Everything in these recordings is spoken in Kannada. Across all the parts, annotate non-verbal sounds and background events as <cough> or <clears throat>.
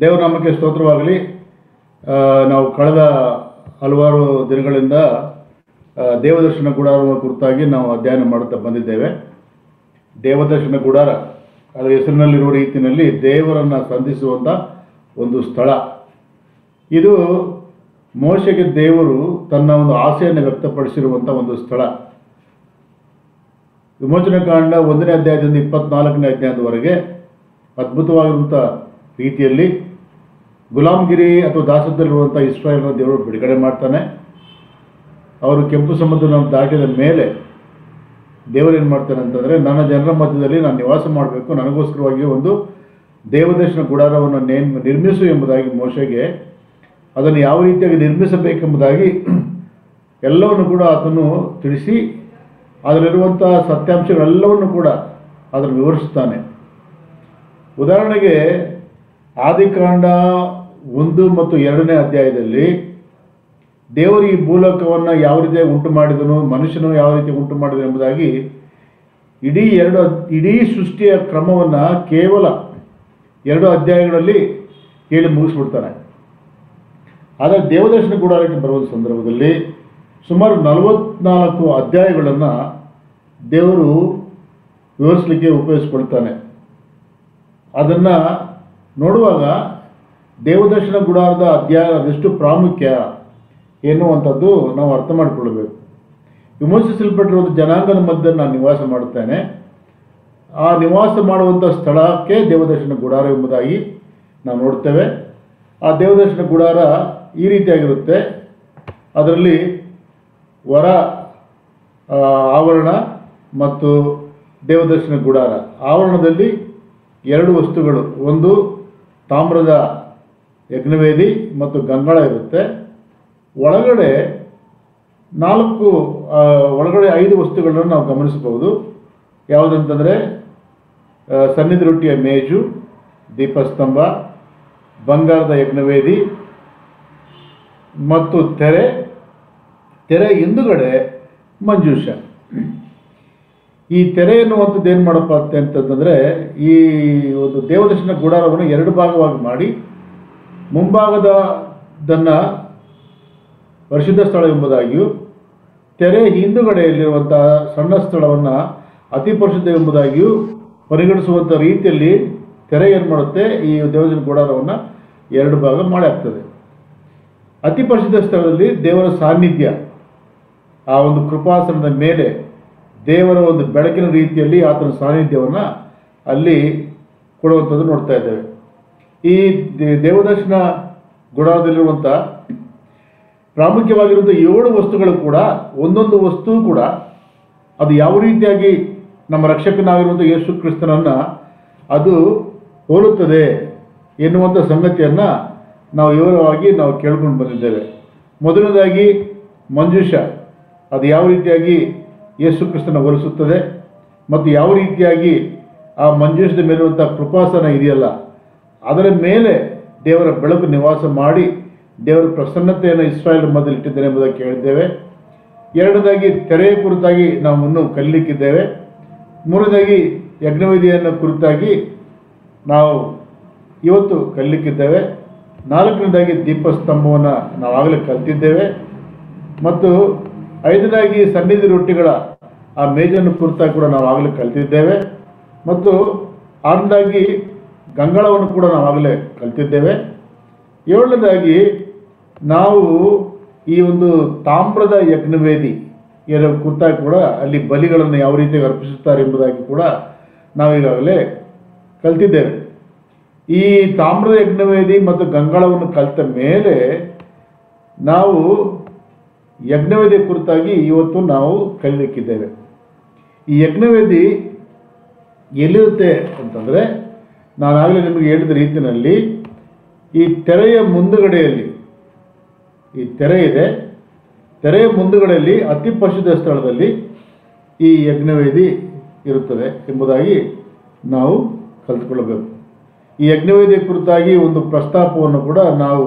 ದೇವನಾಮಕ್ಕೆ ಸ್ತೋತ್ರವಾಗಲಿ. ನಾವು ಕಳೆದ ಹಲವಾರು ದಿನಗಳಿಂದ ದೇವದರ್ಶನ ಗುಡಾರವನ್ನು ಕುರಿತಾಗಿ ನಾವು ಅಧ್ಯಯನ ಮಾಡುತ್ತಾ ಬಂದಿದ್ದೇವೆ. ದೇವದರ್ಶನ ಗುಡಾರ, ಅದರ ಹೆಸರಿನಲ್ಲಿರುವ ರೀತಿಯಲ್ಲಿ ದೇವರನ್ನು ಸಂಧಿಸುವಂಥ ಒಂದು ಸ್ಥಳ. ಇದು ಮೋಶೆಗೆ ದೇವರು ತನ್ನ ಒಂದು ಆಸೆಯನ್ನು ವ್ಯಕ್ತಪಡಿಸಿರುವಂಥ ಒಂದು ಸ್ಥಳ. ವಿಮೋಚನಾ ಕಾಂಡ ಒಂದನೇ ಅಧ್ಯಾಯದಿಂದ ಇಪ್ಪತ್ನಾಲ್ಕನೇ ಅಧ್ಯಾಯದವರೆಗೆ ಅದ್ಭುತವಾಗಿರುವಂಥ ರೀತಿಯಲ್ಲಿ ಗುಲಾಮ್ಗಿರಿ ಅಥವಾ ದಾಸದಲ್ಲಿರುವಂಥ ಇಸ್ರಾಯೇಲ್ನ ದೇವರು ಬಿಡುಗಡೆ ಮಾಡ್ತಾನೆ. ಅವರು ಕೆಂಪು ಸಮುದ್ರವನ್ನು ದಾಟಿದ ಮೇಲೆ ದೇವರು ಏನು ಮಾಡ್ತಾನೆ ಅಂತಂದರೆ, ನನ್ನ ಜನರ ಮಧ್ಯದಲ್ಲಿ ನಾನು ನಿವಾಸ ಮಾಡಬೇಕು ನನಗೋಸ್ಕರವಾಗಿ ಒಂದು ದೇವದರ್ಶನ ಗುಡಾರವನ್ನು ನೇಮ್, ನಿರ್ಮಿಸು ಎಂಬುದಾಗಿ ಮೋಶೆಗೆ, ಅದನ್ನು ಯಾವ ರೀತಿಯಾಗಿ ನಿರ್ಮಿಸಬೇಕೆಂಬುದಾಗಿ <clears throat> ಎಲ್ಲವನ್ನು ಕೂಡ ಆತನು ತಿಳಿಸಿ, ಅದರಲ್ಲಿರುವಂಥ ಸತ್ಯಾಂಶಗಳೆಲ್ಲವನ್ನು ಕೂಡ ಅದನ್ನು ವಿವರಿಸ್ತಾನೆ ಉದಾಹರಣೆಗೆ ಆದಿಕಾಂಡ ಒಂದು ಮತ್ತು ಎರಡನೇ ಅಧ್ಯಾಯದಲ್ಲಿ ದೇವರು ಈ ಭೂಲೋಕವನ್ನು ಯಾವ ರೀತಿಯಾಗಿ ಉಂಟು ಮಾಡಿದನು, ಮನುಷ್ಯನು ಯಾವ ರೀತಿ ಉಂಟು ಮಾಡಿದನು ಎಂಬುದಾಗಿ ಇಡೀ ಎರಡು ಇಡೀ ಸೃಷ್ಟಿಯ ಕ್ರಮವನ್ನು ಕೇವಲ ಎರಡು ಅಧ್ಯಾಯಗಳಲ್ಲಿ ಹೇಳಿ ಮುಗಿಸ್ಬಿಡ್ತಾನೆ. ಆದರೆ ದೇವದರ್ಶನ ಗುಡಾರಕ್ಕೆ ಬರುವ ಸಂದರ್ಭದಲ್ಲಿ ಸುಮಾರು ನಲವತ್ನಾಲ್ಕು ಅಧ್ಯಾಯಗಳನ್ನು ದೇವರು ವಿವರಿಸಲಿಕ್ಕೆ ಉಪಯೋಗಿಸ್ಕೊಳ್ತಾನೆ. ಅದನ್ನು ನೋಡುವಾಗ ದೇವದರ್ಶನ ಗುಡಾರದ ಅಧ್ಯಾಯ ಅದೆಷ್ಟು ಪ್ರಾಮುಖ್ಯ ಎನ್ನುವಂಥದ್ದು ನಾವು ಅರ್ಥ ಮಾಡಿಕೊಳ್ಳಬೇಕು. ವಿಮೋಚಿಸಲ್ಪಟ್ಟಿರುವ ಜನಾಂಗದ ಮಧ್ಯೆ ನಾನು ನಿವಾಸ ಮಾಡುತ್ತೇನೆ. ಆ ನಿವಾಸ ಮಾಡುವಂಥ ಸ್ಥಳಕ್ಕೆ ದೇವದರ್ಶನ ಗುಡಾರ ಎಂಬುದಾಗಿ ನಾವು ನೋಡ್ತೇವೆ. ಆ ದೇವದರ್ಶನ ಗುಡಾರ ಈ ರೀತಿಯಾಗಿರುತ್ತೆ. ಅದರಲ್ಲಿ ವರ ಆವರಣ ಮತ್ತು ದೇವದರ್ಶನ ಗುಡಾರ. ಆವರಣದಲ್ಲಿ ಎರಡು ವಸ್ತುಗಳು. ಒಂದು ತಾಮ್ರದ ಯಜ್ಞವೇದಿ ಮತ್ತು ಗಂಗಾಳ ಇರುತ್ತೆ. ಒಳಗಡೆ ನಾಲ್ಕು ಒಳಗಡೆ ಐದು ವಸ್ತುಗಳನ್ನು ನಾವು ಗಮನಿಸಬಹುದು. ಯಾವುದಂತಂದರೆ ಸನ್ನಿಧಿ ರೊಟ್ಟಿಯ ಮೇಜು, ದೀಪಸ್ತಂಭ, ಬಂಗಾರದ ಯಜ್ಞವೇದಿ ಮತ್ತು ತೆರೆ ತೆರೆ ಹಿಂದುಗಡೆ ಮಂಜೂಷ. ಈ ತೆರೆ ಎನ್ನುವಂಥದ್ದು ಏನು ಮಾಡಪ್ಪ ಅಂತ ಅಂತಂದರೆ ಈ ಒಂದು ದೇವದರ್ಶನ ಗುಡಾರವನ್ನು ಎರಡು ಭಾಗವಾಗಿ ಮಾಡಿ ಮುಂಭಾಗದನ್ನು ಪರಿಶುದ್ಧ ಸ್ಥಳ ಎಂಬುದಾಗಿಯೂ ತೆರೆ ಹಿಂದುಗಡೆಯಲ್ಲಿರುವಂಥ ಸಣ್ಣ ಸ್ಥಳವನ್ನು ಅತಿ ಪರಿಶುದ್ಧ ಎಂಬುದಾಗಿಯೂ ಪರಿಗಣಿಸುವಂಥ ರೀತಿಯಲ್ಲಿ ತೆರೆ ಏನು ಮಾಡುತ್ತೆ? ಈ ದೇವದರ್ಶನ ಗುಡಾರವನ್ನು ಎರಡು ಭಾಗ ಮಾಡಿ ಆಗ್ತದೆ ಅತಿ ಪರಿಶುದ್ಧ ಸ್ಥಳದಲ್ಲಿ ದೇವರ ಸಾನ್ನಿಧ್ಯ, ಆ ಒಂದು ಕೃಪಾಸನದ ಮೇಲೆ ದೇವರ ಒಂದು ಬೆಳಕಿನ ರೀತಿಯಲ್ಲಿ ಆತನ ಸಾನ್ನಿಧ್ಯವನ್ನು ಅಲ್ಲಿ ಕೊಡುವಂಥದ್ದು ನೋಡ್ತಾ ಇದ್ದೇವೆ. ಈ ದೇವದರ್ಶನ ಗುಡಾರದಲ್ಲಿರುವಂಥ ಪ್ರಾಮುಖ್ಯವಾಗಿರುವಂಥ ಏಳು ವಸ್ತುಗಳು ಕೂಡ, ಒಂದೊಂದು ವಸ್ತು ಕೂಡ ಅದು ಯಾವ ರೀತಿಯಾಗಿ ನಮ್ಮ ರಕ್ಷಕನಾಗಿರುವಂಥ ಯೇಸು ಕ್ರಿಸ್ತನನ್ನು ಅದು ಹೋಲುತ್ತದೆ ಎನ್ನುವಂಥ ಸಂಗತಿಯನ್ನು ನಾವು ವಿವರವಾಗಿ ನಾವು ಕೇಳ್ಕೊಂಡು ಬಂದಿದ್ದೇವೆ. ಮೊದಲನೇದಾಗಿ ಮಂಜುಷ, ಅದು ಯಾವ ರೀತಿಯಾಗಿ ಯೇಸು ಕ್ರಿಸ್ತನ ಹೋಲಿಸುತ್ತದೆ. ಮತ್ತು ಯಾವ ರೀತಿಯಾಗಿ ಆ ಮಂಜೂಷದ ಮೇಲಿರುವಂಥ ಕೃಪಾಸನ ಇದೆಯಲ್ಲ, ಅದರ ಮೇಲೆ ದೇವರ ಬೆಳಕು ನಿವಾಸ ಮಾಡಿ ದೇವರ ಪ್ರಸನ್ನತೆಯನ್ನು ಇಸ್ರಾಯೇಲ್ ಮಧ್ಯದಲ್ಲಿ ಇಟ್ಟಿದ್ದೇನೆ ಎಂಬುದಾಗಿ ಕೇಳಿದ್ದೇವೆ ಎರಡನೇದಾಗಿ ತೆರೆಯ ಕುರಿತಾಗಿ ನಾವು ಇನ್ನೂ ಕಲಿಲಿಕ್ಕಿದ್ದೇವೆ. ಮೂರನೇದಾಗಿ ಯಜ್ಞವೇದಿಯನ್ನು ಕುರಿತಾಗಿ ನಾವು ಇವತ್ತು ಕಲಿಲಿಕ್ಕಿದ್ದೇವೆ. ನಾಲ್ಕನೇದಾಗಿ ದೀಪಸ್ತಂಭವನ್ನು ನಾವು ಆಗಲೇ ಕಲ್ತಿದ್ದೇವೆ. ಮತ್ತು ಐದನೇದಾಗಿ ಸನ್ನಿಧಿ ರೊಟ್ಟಿಗಳ ಆ ಮೇಜನ್ನು ಕುರಿತಾಗಿ ಕೂಡ ನಾವು ಆಗಲೇ ಕಲ್ತಿದ್ದೇವೆ. ಮತ್ತು ಆರನೇದಾಗಿ ಗಂಗಳವನ್ನು ಕೂಡ ನಾವು ಆಗಲೇ ಕಲ್ತಿದ್ದೇವೆ. ಏಳನೇದಾಗಿ ನಾವು ಈ ಒಂದು ತಾಮ್ರದ ಯಜ್ಞವೇದಿ ಇದರ ಕುರಿತಾಗಿ ಕೂಡ ಅಲ್ಲಿ ಬಲಿಗಳನ್ನು ಯಾವ ರೀತಿ ಅರ್ಪಿಸುತ್ತಾರೆ ಎಂಬುದಾಗಿ ಕೂಡ ನಾವು ಈಗಾಗಲೇ ಕಲ್ತಿದ್ದೇವೆ. ಈ ತಾಮ್ರದ ಯಜ್ಞವೇದಿ ಮತ್ತು ಗಂಗಳವನ್ನು ಕಲಿತ ಮೇಲೆ ನಾವು ಯಜ್ಞವೇದಿ ಕುರಿತಾಗಿ ಇವತ್ತು ನಾವು ಕಲಿಲಿಕ್ಕಿದ್ದೇವೆ. ಈ ಯಜ್ಞವೇದಿ ಎಲ್ಲಿರುತ್ತೆ ಅಂತಂದರೆ, ನಾನಾಗಲೇ ನಿಮಗೆ ಹೇಳಿದ ರೀತಿಯಲ್ಲಿ ಈ ತೆರೆಯ ಮುಂದುಗಡೆಯಲ್ಲಿ, ಈ ತೆರೆ ಇದೆ. ತೆರೆಯ ಮುಂದುಗಡೆಯಲ್ಲಿ ಅತಿ ಪರಿಶುದ್ಧ ಸ್ಥಳದಲ್ಲಿ ಈ ಯಜ್ಞವೇದಿ ಇರುತ್ತದೆ ಎಂಬುದಾಗಿ ನಾವು ಕಲಿತುಕೊಳ್ಳಬೇಕು. ಈ ಯಜ್ಞವೇದಿ ಕುರಿತಾಗಿ ಒಂದು ಪ್ರಸ್ತಾಪವನ್ನು ಕೂಡ ನಾವು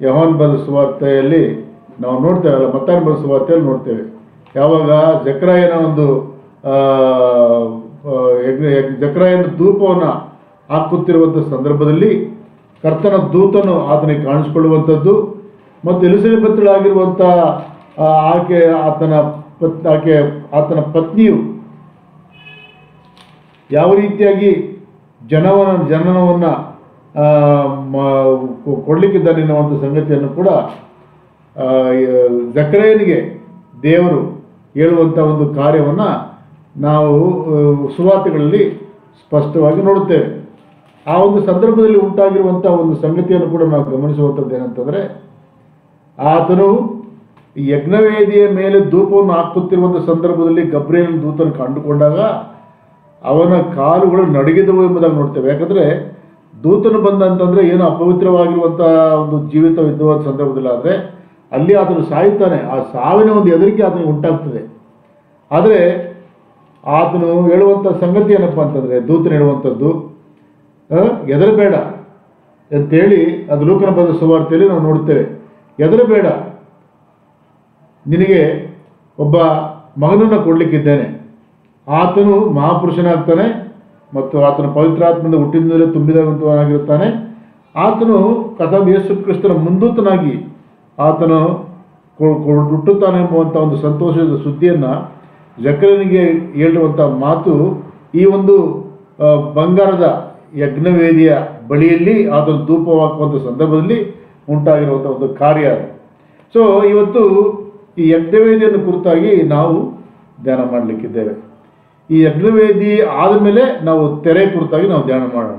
ಯಹೋನ್ ಬದ ಸುವಾರ್ತೆಯಲ್ಲಿ ನಾವು ನೋಡ್ತೇವಲ್ಲ ಮತ್ತಾರ ಸುವಾರ್ತೆಯಲ್ಲಿ ನೋಡ್ತೇವೆ. ಯಾವಾಗ ಜಕ್ರಾಯನ ಒಂದು ಜಕ್ರಾಯನ ಧೂಪವನ್ನು ಹಾಕುತ್ತಿರುವಂಥ ಸಂದರ್ಭದಲ್ಲಿ ಕರ್ತನ ದೂತನು ಆತನಿಗೆ ಕಾಣಿಸ್ಕೊಳ್ಳುವಂಥದ್ದು ಮತ್ತು ಎಲಿಸಬೆತ್ತಳಾಗಿರುವಂಥ ಆಕೆ, ಆತನ ಪತ್, ಆಕೆ, ಆತನ ಪತ್ನಿಯು ಯಾವ ರೀತಿಯಾಗಿ ಜನವನ, ಜನನವನ್ನು ಕೊಡಲಿಕ್ಕಿದ್ದಾನೆ ಎನ್ನುವಂಥ ಸಂಗತಿಯನ್ನು ಕೂಡ ಜಕರೇಯನಿಗೆ ದೇವರು ಹೇಳುವಂಥ ಒಂದು ಕಾರ್ಯವನ್ನು ನಾವು ಸುವಾರ್ತೆಗಳಲ್ಲಿ ಸ್ಪಷ್ಟವಾಗಿ ನೋಡುತ್ತೇವೆ. ಆ ಒಂದು ಸಂದರ್ಭದಲ್ಲಿ ಉಂಟಾಗಿರುವಂಥ ಒಂದು ಸಂಗತಿಯನ್ನು ಕೂಡ ನಾವು ಗಮನಿಸುವಂಥದ್ದು ಏನಂತಂದರೆ, ಆತನು ಯಜ್ಞವೇದಿಯ ಮೇಲೆ ಧೂಪವನ್ನು ಹಾಕುತ್ತಿರುವಂಥ ಸಂದರ್ಭದಲ್ಲಿ ಗಬ್ರಿಯಲ್ ದೂತನ ಕಂಡುಕೊಂಡಾಗ ಅವನ ಕಾಲುಗಳು ನಡಗಿದವು ಎಂಬುದಾಗಿ ನೋಡ್ತೇವೆ ಯಾಕಂದರೆ ದೂತನು ಬಂದಂತಂದರೆ ಏನು ಅಪವಿತ್ರವಾಗಿರುವಂಥ ಒಂದು ಜೀವಿತ ಸಂದರ್ಭದಲ್ಲಿ ಆದರೆ ಅಲ್ಲಿ ಆತನು ಸಾಯುತ್ತಾನೆ. ಆ ಸಾವಿನ ಒಂದು ಹೆದರಿಕೆ ಆತನಿಗೆ ಉಂಟಾಗ್ತದೆ. ಆದರೆ ಆತನು ಹೇಳುವಂಥ ಸಂಗತಿ ಏನಪ್ಪ ಅಂತಂದರೆ, ದೂತನು ಹೇಳುವಂಥದ್ದು ಹೆದರಬೇಡ ಅಂತೇಳಿ ಅದು ಲೂಕನ ಸುವಾರ್ತೆಯಲ್ಲಿ ನಾವು ನೋಡ್ತೇವೆ. ಹೆದರಬೇಡ. ನಿನಗೆ ಒಬ್ಬ ಮಗನನ್ನು ಕೊಡಲಿಕ್ಕಿದ್ದೇನೆ. ಆತನು ಮಹಾಪುರುಷನಾಗ್ತಾನೆ ಮತ್ತು ಆತನ ಪವಿತ್ರಾತ್ಮದಿಂದ ಹುಟ್ಟಿದಿಂದಲೇ ತುಂಬಿದಂತವನಾಗಿರುತ್ತಾನೆ ಆತನು ಕಥಾ ಯೇಸು ಕ್ರಿಸ್ತನ ಮುಂದೂತನಾಗಿ ಆತನು ಎಂಬುವಂಥ ಒಂದು ಸಂತೋಷದ ಸುದ್ದಿಯನ್ನು ಜಕರನಿಗೆ ಹೇಳುವಂಥ ಮಾತು ಈ ಒಂದು ಬಂಗಾರದ ಯಜ್ಞವೇದಿಯ ಬಳಿಯಲ್ಲಿ ಆತನು ಧೂಪವಾಕುವಂಥ ಸಂದರ್ಭದಲ್ಲಿ ಉಂಟಾಗಿರುವಂಥ ಒಂದು ಕಾರ್ಯ ಅದು. ಸೊ ಇವತ್ತು ಈ ಯಜ್ಞವೇದಿಯನ್ನು ಕುರಿತಾಗಿ ನಾವು ಧ್ಯಾನ ಮಾಡಲಿಕ್ಕಿದ್ದೇವೆ. ಈ ಯಜ್ಞವೇದಿ ಆದಮೇಲೆ ನಾವು ತೆರೆ ಕುರಿತಾಗಿ ನಾವು ಧ್ಯಾನ ಮಾಡೋಣ.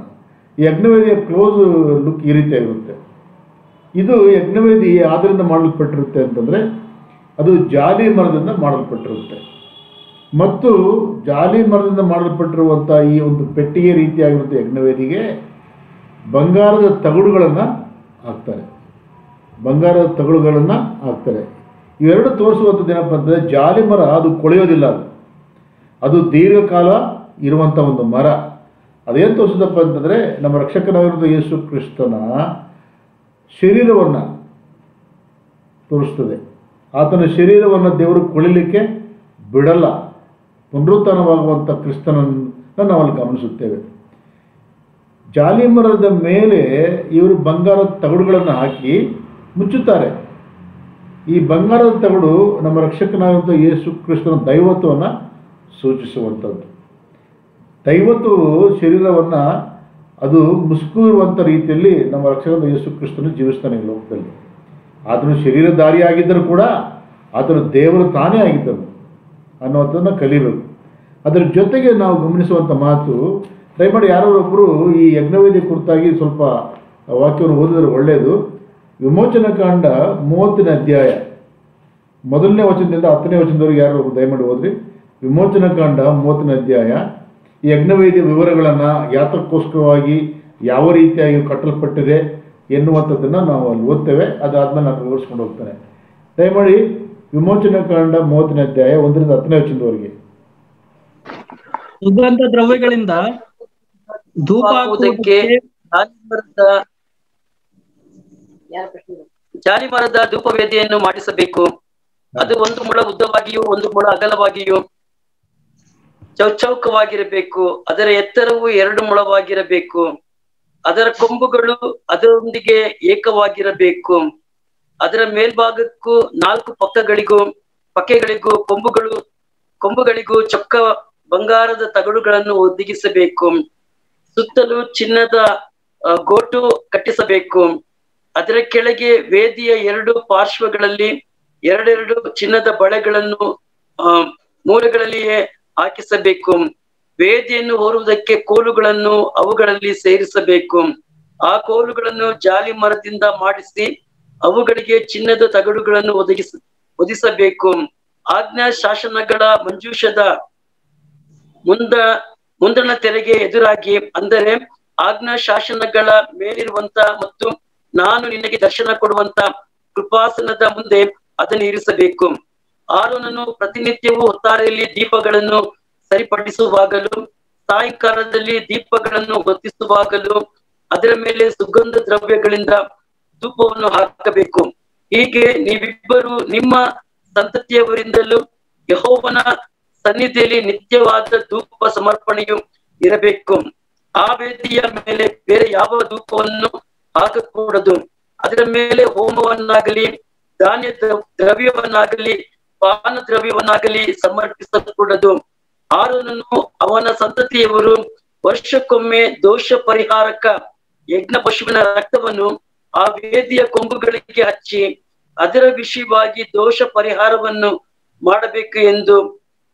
ಈ ಯಜ್ಞವೇದಿಯ ಕ್ಲೋಸ್ ಲುಕ್ ಈ ರೀತಿಯಾಗಿರುತ್ತೆ ಇದು ಯಜ್ಞವೇದಿ ಆದರಿಂದ ಮಾಡಲ್ಪಟ್ಟಿರುತ್ತೆ ಅಂತಂದರೆ ಅದು ಜಾಲಿ ಮರದಿಂದ ಮಾಡಲ್ಪಟ್ಟಿರುತ್ತೆ. ಮತ್ತು ಜಾಲಿ ಮರದಿಂದ ಮಾಡಲ್ಪಟ್ಟಿರುವಂಥ ಈ ಒಂದು ಪೆಟ್ಟಿಗೆ ರೀತಿಯಾಗಿರುತ್ತೆ ಯಜ್ಞವೇದಿಗೆ ಬಂಗಾರದ ತಗಡುಗಳನ್ನು ಹಾಕ್ತಾರೆ. ಬಂಗಾರದ ತಗಡುಗಳನ್ನು ಹಾಕ್ತಾರೆ. ಇವೆರಡು ತೋರಿಸುವಂಥದ್ದು ಏನಪ್ಪ ಅಂತಂದರೆ ಜಾಲಿ ಮರ ಅದು ಕೊಳೆಯೋದಿಲ್ಲ ಅದು. ಅದು ದೀರ್ಘಕಾಲ ಇರುವಂಥ ಒಂದು ಮರ. ಅದೇನು ತೋರಿಸೋದಪ್ಪ ಅಂತಂದರೆ ನಮ್ಮ ರಕ್ಷಕನಾಗಿರುವಂಥ ಯೇಸು ಕ್ರಿಸ್ತನ ಶರೀರವನ್ನು ತೋರಿಸ್ತದೆ. ಆತನ ಶರೀರವನ್ನು ದೇವರು ಕೊಳಿಲಿಕ್ಕೆ ಬಿಡಲ್ಲ. ಪುನರುತ್ಥಾನವಾಗುವಂಥ ಕ್ರಿಸ್ತನನ್ನು ನಾವಲ್ಲಿ ಗಮನಿಸುತ್ತೇವೆ. ಜಾಲಿ ಮರದ ಮೇಲೆ ಇವರು ಬಂಗಾರದ ತಗಡುಗಳನ್ನು ಹಾಕಿ ಮುಚ್ಚುತ್ತಾರೆ. ಈ ಬಂಗಾರದ ತಗಡು ನಮ್ಮ ರಕ್ಷಕನಾದಂಥ ಯೇಸು ಕ್ರಿಸ್ತನ ದೈವತ್ವವನ್ನು ಸೂಚಿಸುವಂಥದ್ದು. ದೈವತ್ವವು ಶರೀರವನ್ನು ಅದು ಮುಸ್ಕುರುವಂಥ ರೀತಿಯಲ್ಲಿ ನಮ್ಮ ರಕ್ಷಕ ಯೇಸು ಕ್ರಿಸ್ತನು ಜೀವಿಸ್ತಾನೆ ಈ ಲೋಕದಲ್ಲಿ. ಆತನು ಶರೀರಧಾರಿಯಾಗಿದ್ದರೂ ಕೂಡ ಆತನು ದೇವರು ತಾನೇ ಆಗಿದ್ದನು ಅನ್ನುವಂಥದ್ದನ್ನು ಕಲಿಬೇಕು. ಅದರ ಜೊತೆಗೆ ನಾವು ಗಮನಿಸುವಂಥ ಮಾತು, ದಯಮಾಡಿ ಯಾರೋ ಒಬ್ಬರು ಈ ಯಜ್ಞವೇದಿ ಕುರಿತಾಗಿ ಸ್ವಲ್ಪ ವಾಕ್ಯವನ್ನು ಓದಿದರೆ ಒಳ್ಳೆಯದು ವಿಮೋಚನ ಕಾಂಡ ಮೂವತ್ತನೇ ಅಧ್ಯಾಯ, ಮೊದಲನೇ ವಚನದಿಂದ ಹತ್ತನೇ ವಚನದವರೆಗೆ ಯಾರು ದಯಮಾಡಿ ಓದ್ರಿ. ವಿಮೋಚನ ಕಾಂಡ ಮೂವತ್ತನೇ ಅಧ್ಯಾಯ ಈ ಯಜ್ಞವೇದಿಯ ವಿವರಗಳನ್ನು ಯಾತಕ್ಕೋಸ್ಕರವಾಗಿ ಯಾವ ರೀತಿಯಾಗಿ ಕಟ್ಟಲ್ಪಟ್ಟಿದೆ ಎನ್ನುವಂಥದ್ದನ್ನು ನಾವು ಅಲ್ಲಿ ಓದ್ತೇವೆ. ಅದಾದಮೇಲೆ ನಾನು ವಿವರಿಸ್ಕೊಂಡು ಹೋಗ್ತೇನೆ. ದಯಮಾಡಿ ವಿಮೋಚನ ಕಾಂಡ ಮೂವತ್ತನೇ ಅಧ್ಯಾಯ ಒಂದರಿಂದ ಹತ್ತನೇ ವಚನದವರೆಗೆ. ಸುಗಂಧ ದ್ರವ್ಯಗಳಿಂದ ಧೂಪ ಹಾಕುವುದಕ್ಕೆ ಜಾಲಿ ಮರದ ಜಾಲಿ ಮರದ ಧೂಪವೇದಿಯನ್ನು ಮಾಡಿಸಬೇಕು. ಅದು ಒಂದು ಮುಳ ಉದ್ದವಾಗಿಯೂ ಒಂದು ಮುಳ ಅಗಲವಾಗಿಯೂ ಚೌಚೌಕವಾಗಿರಬೇಕು, ಅದರ ಎತ್ತರವು ಎರಡು ಮೊಳವಾಗಿರಬೇಕು, ಅದರ ಕೊಂಬುಗಳು ಅದರೊಂದಿಗೆ ಏಕವಾಗಿರಬೇಕು, ಅದರ ಮೇಲ್ಭಾಗಕ್ಕೂ ನಾಲ್ಕು ಪಕ್ಕಗಳಿಗೂ, ಪಕ್ಕೆಗಳಿಗೂ ಕೊಂಬುಗಳು, ಕೊಂಬುಗಳಿಗೂ ಚೊಕ್ಕ ಬಂಗಾರದ ತಗಡುಗಳನ್ನು ಒದಗಿಸಬೇಕು, ಸುತ್ತಲೂ ಚಿನ್ನದ ಗೋಟು ಕಟ್ಟಿಸಬೇಕು, ಅದರ ಕೆಳಗೆ ವೇದಿಯ ಎರಡು ಪಾರ್ಶ್ವಗಳಲ್ಲಿ ಎರಡೆರಡು ಚಿನ್ನದ ಬಳೆಗಳನ್ನು ಮೂಲೆಗಳಲ್ಲಿಯೇ ಹಾಕಿಸಬೇಕು. ವೇದಿಯನ್ನು ಹೊರುವುದಕ್ಕೆ ಕೋಲುಗಳನ್ನು ಅವುಗಳಲ್ಲಿ ಸೇರಿಸಬೇಕು. ಆ ಕೋಲುಗಳನ್ನು ಜಾಲಿ ಮರದಿಂದ ಮಾಡಿಸಿ ಅವುಗಳಿಗೆ ಚಿನ್ನದ ತಗಡುಗಳನ್ನು ಒದಗಿಸ ಒದಿಸಬೇಕು ಆಜ್ಞಾ ಶಾಸನಗಳ ಮಂಜೂಷದ ಮುಂದ, ಮುಂದಣ ತೆರೆಗೆ ಎದುರಾಗಿ ಅಂದರೆ ಆಜ್ಞಾ ಶಾಸನಗಳ ಮೇಲಿರುವಂತ ಮತ್ತು ನಾನು ನಿನಗೆ ದರ್ಶನ ಕೊಡುವಂತ ಕೃಪಾಸನದ ಮುಂದೆ ಅದನ್ನು ಇರಿಸಬೇಕು. ಆರೋನನು ಪ್ರತಿನಿತ್ಯವೂ ಹೊತ್ತಾರೆಯಲ್ಲಿ ದೀಪಗಳನ್ನು ಸರಿಪಡಿಸುವಾಗಲೂ ಸಾಯಂಕಾಲದಲ್ಲಿ ದೀಪಗಳನ್ನು ಹೊತ್ತಿಸುವಾಗಲೂ ಅದರ ಮೇಲೆ ಸುಗಂಧ ದ್ರವ್ಯಗಳಿಂದ ಧೂಪವನ್ನು ಹಾಕಬೇಕು. ಹೀಗೆ ನೀವಿಬ್ಬರು ನಿಮ್ಮ ಸಂತತಿಯವರಿಂದಲೂ ಯಹೋವನ ಸನ್ನಿಧಿಯಲ್ಲಿ ನಿತ್ಯವಾದ ಧೂಪ ಸಮರ್ಪಣೆಯು ಇರಬೇಕು. ಆ ವೇದಿಯ ಮೇಲೆ ಬೇರೆ ಯಾವ ಧೂಪವನ್ನು ಹಾಕಕೂಡದು. ಅದರ ಮೇಲೆ ಹೋಮವನ್ನಾಗಲಿ, ಧಾನ್ಯ ದ್ರ- ದ್ರವ್ಯವನ್ನಾಗಲಿ ಪಾನ ದ್ರವ್ಯವನ್ನಾಗಲಿ ಸಮರ್ಪಿಸಕೂಡದು ಆರೋನನು ಅವನ ಸಂತತಿಯವರು ವರ್ಷಕ್ಕೊಮ್ಮೆ ದೋಷ ಪರಿಹಾರಕ ಯಜ್ಞ ಪಶುವಿನ ರಕ್ತವನ್ನು ಆ ವೇದಿಯ ಕೊಂಬುಗಳಿಗೆ ಹಚ್ಚಿ ಅದರ ವಿಷಯವಾಗಿ ದೋಷ ಪರಿಹಾರವನ್ನು ಮಾಡಬೇಕು ಎಂದು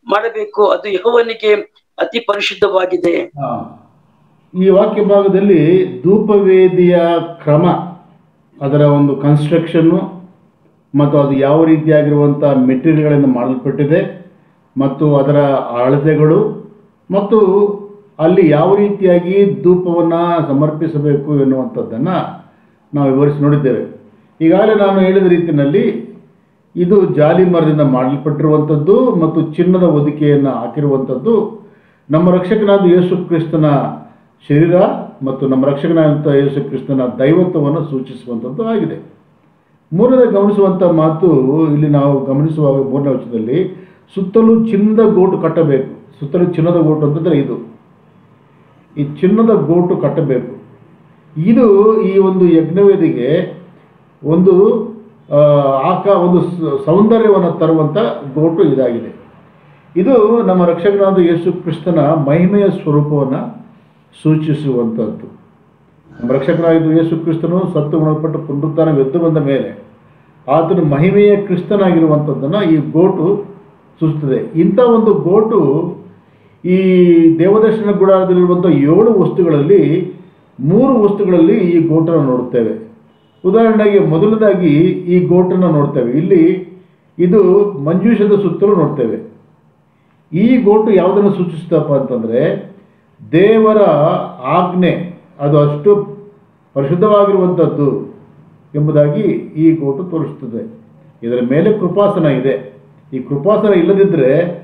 ಮಾಡಬೇಕು. ಅದು ಯಹೋವನಿಗೆ ಅತಿ ಪರಿಶುದ್ಧವಾಗಿದೆ. ಈ ವಾಕ್ಯ ಭಾಗದಲ್ಲಿ ಧೂಪವೇದಿಯ ಕ್ರಮ, ಅದರ ಒಂದು ಕನ್ಸ್ಟ್ರಕ್ಷನ್ನು ಮತ್ತು ಅದು ಯಾವ ರೀತಿಯಾಗಿರುವಂಥ ಮೆಟೀರಿಯಲ್ಗಳಿಂದ ಮಾಡಲ್ಪಟ್ಟಿದೆ ಮತ್ತು ಅದರ ಅಳತೆಗಳು ಮತ್ತು ಅಲ್ಲಿ ಯಾವ ರೀತಿಯಾಗಿ ಧೂಪವನ್ನು ಸಮರ್ಪಿಸಬೇಕು ಎನ್ನುವಂಥದ್ದನ್ನು ನಾವು ವಿವರಿಸಿ ನೋಡಿದ್ದೇವೆ. ಈಗಾಗಲೇ ನಾನು ಹೇಳಿದ ರೀತಿಯಲ್ಲಿ ಇದು ಜಾಲಿ ಮರದಿಂದ ಮಾಡಲ್ಪಟ್ಟಿರುವಂಥದ್ದು ಮತ್ತು ಚಿನ್ನದ ಹೊದಿಕೆಯನ್ನು ಹಾಕಿರುವಂಥದ್ದು ನಮ್ಮ ರಕ್ಷಕನಾದ ಯೇಸು ಕ್ರಿಸ್ತನ ಶರೀರ ಮತ್ತು ನಮ್ಮ ರಕ್ಷಕನಾದಂಥ ಯೇಸು ಕ್ರಿಸ್ತನ ದೈವತ್ವವನ್ನು ಸೂಚಿಸುವಂಥದ್ದು ಆಗಿದೆ. ಮೂರನೇ ಗಮನಿಸುವಂಥ ಮಾತು ಇಲ್ಲಿ ನಾವು ಗಮನಿಸುವಾಗ ಮೂರನೇ ವರ್ಷದಲ್ಲಿ ಸುತ್ತಲೂ ಚಿನ್ನದ ಗೋಟು ಕಟ್ಟಬೇಕು. ಸುತ್ತಲೂ ಚಿನ್ನದ ಗೋಟು ಅಂತಂದರೆ ಇದು. ಈ ಚಿನ್ನದ ಗೋಟು ಕಟ್ಟಬೇಕು. ಇದು ಈ ಒಂದು ಯಜ್ಞವೇದಿಗೆ ಒಂದು ಆಕ, ಒಂದು ಸೌಂದರ್ಯವನ್ನು ತರುವಂಥ ಗೋಟು ಇದಾಗಿದೆ. ಇದು ನಮ್ಮ ರಕ್ಷಕನಾದ ಯೇಸು ಕ್ರಿಸ್ತನ ಮಹಿಮೆಯ ಸ್ವರೂಪವನ್ನು ಸೂಚಿಸುವಂಥದ್ದು ನಮ್ಮ ರಕ್ಷಕನಾಗಿದ್ದು ಯೇಸು ಕ್ರಿಸ್ತನು ಸತ್ತು ಗುಣಪಟ್ಟು ಪುನರುತ್ಥಾನ ಎದ್ದು ಬಂದ ಮೇಲೆ. ಆತನು ಮಹಿಮೆಯ ಕ್ರಿಸ್ತನಾಗಿರುವಂಥದ್ದನ್ನು ಈ ಗೋಟು ಸೂಚಿಸ್ತದೆ ಇಂಥ ಒಂದು ಗೋಟು ಈ ದೇವದರ್ಶನ ಗುಡಾರದಲ್ಲಿರುವಂಥ ಏಳು ವಸ್ತುಗಳಲ್ಲಿ ಮೂರು ವಸ್ತುಗಳಲ್ಲಿ ಈ ಗೋಟನ್ನು ನೋಡುತ್ತೇವೆ. ಉದಾಹರಣೆಗೆ ಮೊದಲನೇದಾಗಿ ಈ ಗೋಟನ್ನು ನೋಡ್ತೇವೆ. ಇಲ್ಲಿ ಇದು ಮಂಜೂಷದ ಸುತ್ತಲೂ ನೋಡ್ತೇವೆ. ಈ ಗೋಟು ಯಾವುದನ್ನು ಸೂಚಿಸ್ತಪ್ಪ ಅಂತಂದರೆ ದೇವರ ಆಜ್ಞೆ, ಅದು ಅಷ್ಟು ಪರಿಶುದ್ಧವಾಗಿರುವಂಥದ್ದು. ಎಂಬುದಾಗಿ ಈ ಗೋಟು ತೋರಿಸುತ್ತದೆ. ಇದರ ಮೇಲೆ ಕೃಪಾಸನ ಇದೆ. ಈ ಕೃಪಾಸನ ಇಲ್ಲದಿದ್ದರೆ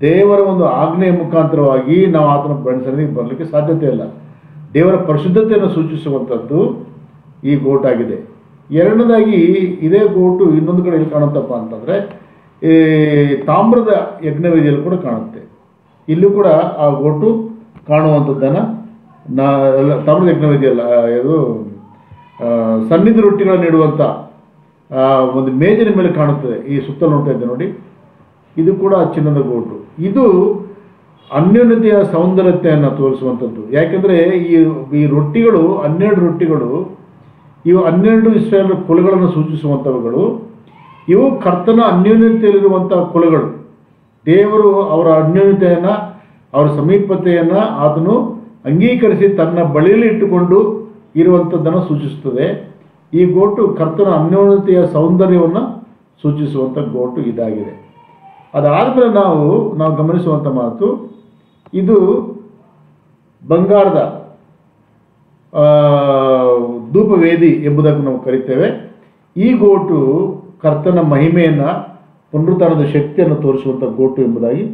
ದೇವರ ಒಂದು ಆಜ್ಞೆಯ ಮುಖಾಂತರವಾಗಿ ನಾವು ಆತನ ಬೆಳೆಸಲಿಕ್ಕೆ ಬರಲಿಕ್ಕೆ ಸಾಧ್ಯತೆ ಇಲ್ಲ. ದೇವರ ಪರಿಶುದ್ಧತೆಯನ್ನು ಸೂಚಿಸುವಂಥದ್ದು ಈ ಗೋಟಾಗಿದೆ. ಎರಡನೇದಾಗಿ ಇದೇ ಗೋಟು ಇನ್ನೊಂದು ಕಡೆ ಇಲ್ಲಿ ಕಾಣುತ್ತಪ್ಪ ಅಂತಂದರೆ, ಈ ತಾಮ್ರದ ಯಜ್ಞವೇದಿಯಲ್ಲಿ ಕೂಡ ಕಾಣುತ್ತೆ. ಇಲ್ಲೂ ಕೂಡ ಆ ಗೋಟು ಕಾಣುವಂಥದ್ದನ್ನು ನಾ ತಾಮ್ರದ ಯಜ್ಞವೇದಿಯಲ್ಲ ಇದು ಸನ್ನಿಧಿ ರೊಟ್ಟಿಗಳನ್ನು ಇಡುವಂಥ ಒಂದು ಮೇಜಿನ ಮೇಲೆ ಕಾಣುತ್ತದೆ, ಈ ಸುತ್ತಲೂ ನೋಡ್ತಾ ನೋಡಿ. ಇದು ಕೂಡ ಚಿನ್ನದ ಗೋಟು. ಇದು ಅನ್ಯೋನ್ಯತೆಯ ಸೌಂದರ್ಯತೆಯನ್ನು ತೋರಿಸುವಂಥದ್ದು. ಯಾಕೆಂದರೆ ಈ ಈ ರೊಟ್ಟಿಗಳು, ಹನ್ನೆರಡು ರೊಟ್ಟಿಗಳು, ಇವು ಹನ್ನೆರಡು ಇಸ್ರೇಲ್ ಕುಲಗಳನ್ನು ಸೂಚಿಸುವಂಥವುಗಳು. ಇವು ಕರ್ತನ ಅನ್ಯೋನ್ಯತೆಯಲ್ಲಿರುವಂಥ ಕುಲಗಳು. ದೇವರು ಅವರ ಅನ್ಯೋನ್ಯತೆಯನ್ನು, ಅವರ ಸಮೀಪತೆಯನ್ನು ಆತನು ಅಂಗೀಕರಿಸಿ ತನ್ನ ಬಳಿಯಲ್ಲಿ ಇಟ್ಟುಕೊಂಡು ಇರುವಂಥದ್ದನ್ನು ಸೂಚಿಸುತ್ತದೆ. ಈ ಗೋಟು ಕರ್ತನ ಅನ್ಯೋನ್ಯತೆಯ ಸೌಂದರ್ಯವನ್ನು ಸೂಚಿಸುವಂಥ ಗೋಟು ಇದಾಗಿದೆ. ಅದಾದಮೇಲೆ ನಾವು ನಾವು ಗಮನಿಸುವಂಥ ಮಾತು, ಇದು ಬಂಗಾರದ ಧೂಪವೇದಿ ಎಂಬುದಾಗಿ ನಾವು ಕರಿತೇವೆ. ಈ ಗೋಟು ಕರ್ತನ ಮಹಿಮೆಯನ್ನು, ಪುನರುತ್ಥಾನದ ಶಕ್ತಿಯನ್ನು ತೋರಿಸುವಂಥ ಗೋಟು ಎಂಬುದಾಗಿ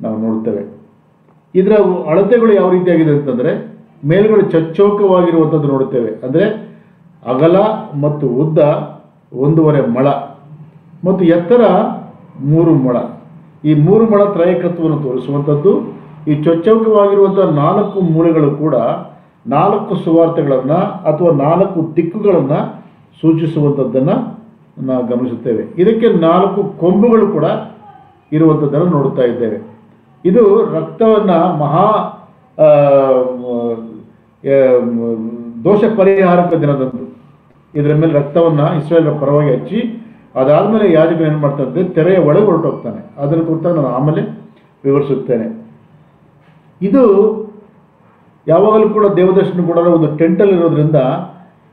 ನಾವು ನೋಡ್ತೇವೆ. ಇದರ ಅಳತೆಗಳು ಯಾವ ರೀತಿಯಾಗಿದೆ ಅಂತಂದರೆ ಮೇಲ್ಗಡೆ ಚಚ್ಚೌಕವಾಗಿರುವಂಥದ್ದು ನೋಡುತ್ತೇವೆ. ಅಂದರೆ ಅಗಲ ಮತ್ತು ಉದ್ದ ಒಂದೂವರೆ ಮಳ ಮತ್ತು ಎತ್ತರ ಮೂರು ಮೊಳ. ಈ ಮೂರು ಮೊಳ ತ್ರಯಕತ್ವವನ್ನು ತೋರಿಸುವಂಥದ್ದು ಈ ಚೊಚ್ಚೌಕವಾಗಿರುವಂಥ ನಾಲ್ಕು ಮೂಲೆಗಳು ಕೂಡ ನಾಲ್ಕು ಸುವಾರ್ತೆಗಳನ್ನು ಅಥವಾ ನಾಲ್ಕು ದಿಕ್ಕುಗಳನ್ನು ಸೂಚಿಸುವಂಥದ್ದನ್ನು ನಾವು ಗಮನಿಸುತ್ತೇವೆ. ಇದಕ್ಕೆ ನಾಲ್ಕು ಕೊಂಬುಗಳು ಕೂಡ ಇರುವಂಥದ್ದನ್ನು ನೋಡುತ್ತಾ ಇದ್ದೇವೆ. ಇದು ರಕ್ತವನ್ನು ಮಹಾ ದೋಷ ಪರಿಹಾರಕ ದಿನದಂದು. ಇದರ ಮೇಲೆ ರಕ್ತವನ್ನು ಇಸ್ರೇಲ್ರ ಪರವಾಗಿ ಹಚ್ಚಿ, ಅದಾದಮೇಲೆ ಯಾಜಕ ಏನು ಮಾಡ್ತಾನೆ ತೆರೆಯ ಒಳಗೆ ಹೊರಟೋಗ್ತಾನೆ. ಅದನ್ನು ಕುರಿತಾಗಿ ನಾನು ಆಮೇಲೆ ವಿವರಿಸುತ್ತೇನೆ. ಇದು ಯಾವಾಗಲೂ ಕೂಡ ದೇವದರ್ಶನ ಕೂಡ ಒಂದು ಟೆಂಟಲ್ಲಿ ಇರೋದ್ರಿಂದ